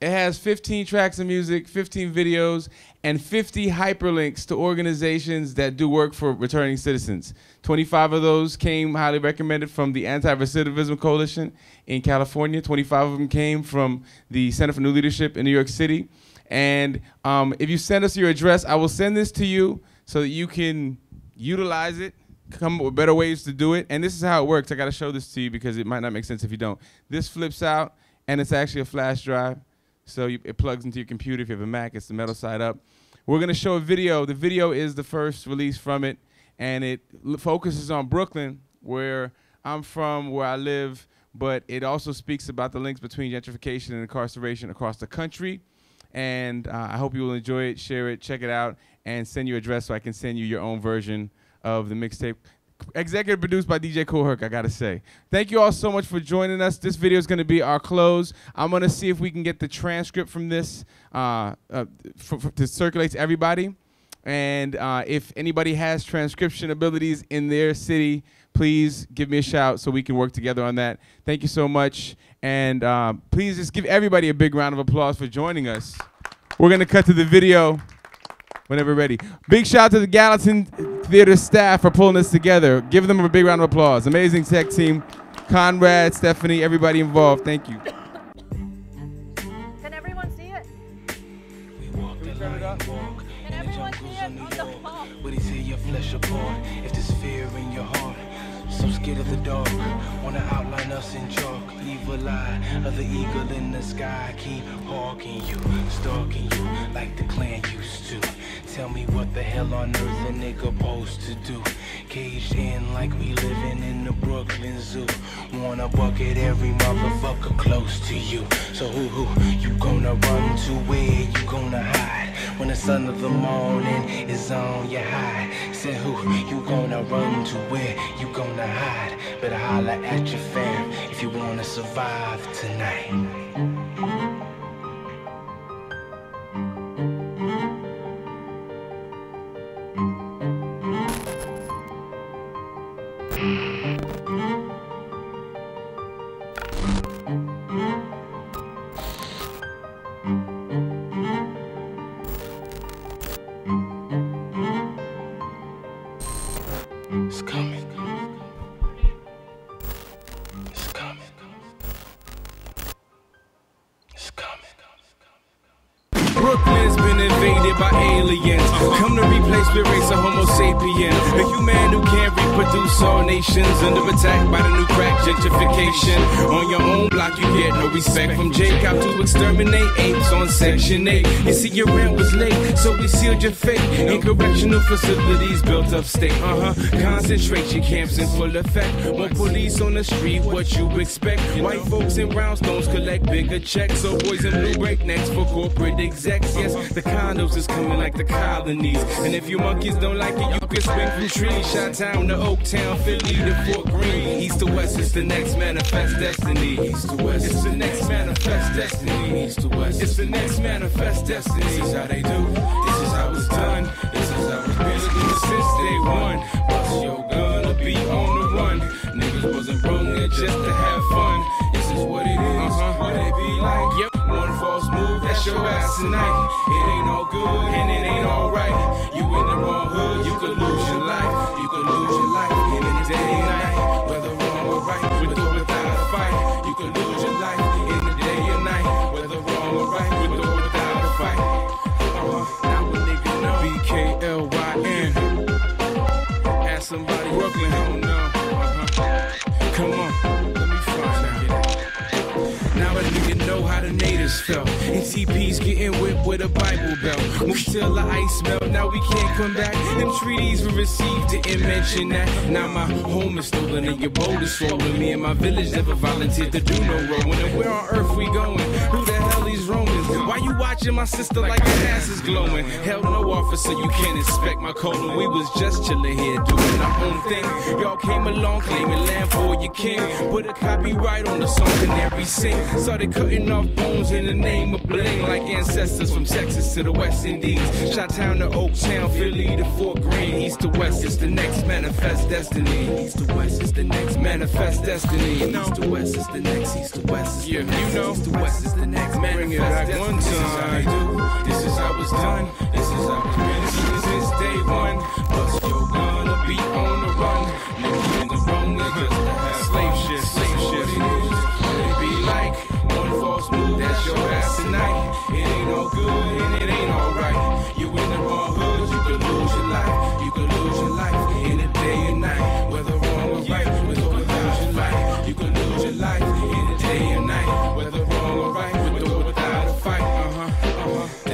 It has 15 tracks of music, 15 videos, and 50 hyperlinks to organizations that do work for returning citizens. 25 of those came highly recommended from the Anti-Recidivism Coalition in California. 25 of them came from the Center for NuLeadership in New York City. And um, if you send us your address, I will send this to you so that you can utilize it, come up with better ways to do it. And this is how it works. I got to show this to you because it might not make sense if you don't. This flips out, and it's actually a flash drive. So you, it plugs into your computer. If you have a Mac, it's the metal side up. We're going to show a video. The video is the first release from it, and it focuses on Brooklyn, where I'm from, where I live, but it also speaks about the links between gentrification and incarceration across the country. And uh, I hope you will enjoy it, share it, check it out, and send your address so I can send you your own version of the mixtape executive produced by DJ Kool Herc, I gotta say. Thank you all so much for joining us. This video is gonna be our close. I'm gonna see if we can get the transcript from this uh, uh, to circulate to everybody. And uh, if anybody has transcription abilities in their city, please give me a shout so we can work together on that. Thank you so much. And uh, please just give everybody a big round of applause for joining us. We're gonna cut to the video whenever ready. Big shout out to the Gallatin Theater staff for pulling this together. Give them a big round of applause. Amazing tech team. Conrad, Stephanie, everybody involved. Thank you. Can everyone see it? Can everyone see it on the wall? Would he your flesh apart if there's fear in your heart? So scared of the dark, wanna outline us in chalk. Leave a lie of the eagle in the sky. Keep hawking you, stalking you like the clan used to. Tell me what the hell on earth a nigga supposed to do? Caged in like we living in the Brooklyn Zoo. Wanna bucket every motherfucker close to you. So who who you gonna run to? Where you gonna hide? When the sun of the morning is on your hide. Said who you gonna run to? Where you gonna hide? Better holler at your fam if you wanna survive tonight. Section 8. You see, your rent was late, sealed your fate. In correctional facilities built upstate. Uh huh. Concentration camps in full effect. Want police on the street, what you expect? White folks in brownstones collect bigger checks. So boys in blue breaknecks for corporate execs. Yes, the condos is coming like the colonies. And if you monkeys don't like it, you can swing from trees. Shot town to Oaktown, Philly to Fort Greene. East to west, it's the next manifest destiny. East to west, it's the next manifest destiny. East to west, it's the next next manifest destiny. This is how they do. Tonight. It ain't all good and it ain't all right. You in the wrong hood, you could lose your life. You could lose your life in the day and night. Whether wrong or right, with or without a fight. You could lose your life in the day and night. Whether wrong or right, with somebody Brooklyn, don't know. Uh-huh. Come on, let me find out. Now a nigga know how the natives felt. And getting whipped with a Bible belt. Move till the ice melt, now we can't come back. Them treaties we received didn't mention that. Now my home is stolen and your boat is swollen. Me and my village never volunteered to do no rowing. And where on earth we going? Who the hell? Why you watching my sister like her ass is glowing? Hell no, officer, you can't inspect my colon. We was just chilling here doing our own thing. Y'all came along claiming land for your king. Put a copyright on the song Canary sing. Started cutting off bones in the name of bling. Like ancestors from Texas to the West Indies. Shot town to Oaktown, Philly to Fort Greene. East to West is the next manifest destiny. East to West is the next manifest destiny. East to West is the next, East to West. Yeah, you know. East to West is the next manifest Bring it back destiny. one time. This is how it's done. This is how it's been this day one. Plus you're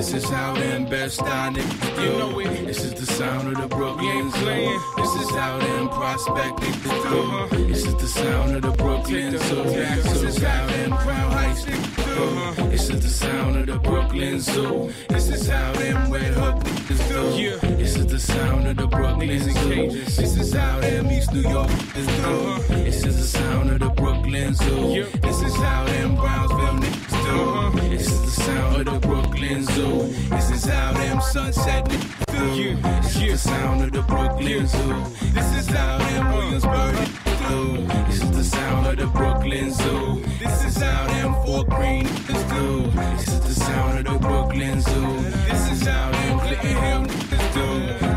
This is how them Bed-Stuy niggas do. This is the sound of the Brooklyn Zoo. This is how them prospect niggas do. This is the sound of the Brooklyn Zoo. This is how them Crown Heights. This is the sound of the Brooklyn Zoo. This is how them Red Hook niggas do. This is the sound of the Brooklyn Zoo. This is how them East New York niggas do. This is the sound of the Brooklyn Zoo. This is how them Brownsville niggas do. This is the sound of the Brooklyn Zoo. This is how them Sunset niggas do. This is the sound of the Brooklyn Zoo. This is how them Williamsburg do. This is the sound of the Brooklyn Zoo. This is how them Fort Greene niggas do. This is the sound of the Brooklyn Zoo. This is how them Clinton Hill niggas do.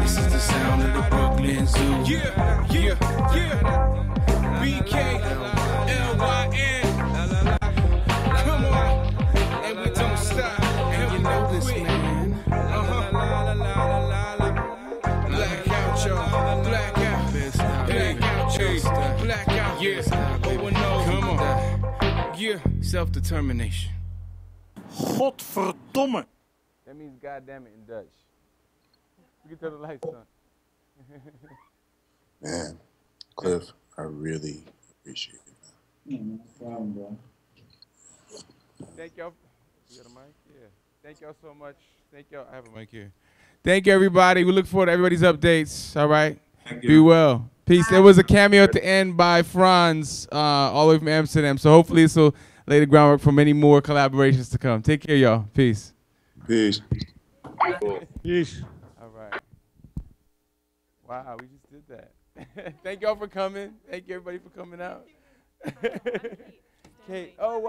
This is the sound of the Brooklyn Zoo. Yeah, yeah, yeah. BK, LYN. Self-determination. Godverdomme. That means goddamn it in Dutch. You can turn the lights on. Man, Cliff, I really appreciate it. no problem, bro. Thank y'all. You got a mic? Yeah. Thank y'all so much. Thank y'all. I have a mic here. Thank you, everybody. We look forward to everybody's updates. All right. Thank Be you. well. Peace. There was a cameo at the end by Franz, uh, all the way from Amsterdam. So hopefully this will lay the groundwork for many more collaborations to come. Take care, y'all. Peace. Peace. Peace. All right. Wow, we just did that. Thank y'all for coming. Thank you, everybody, for coming out. Kate. Oh, wow.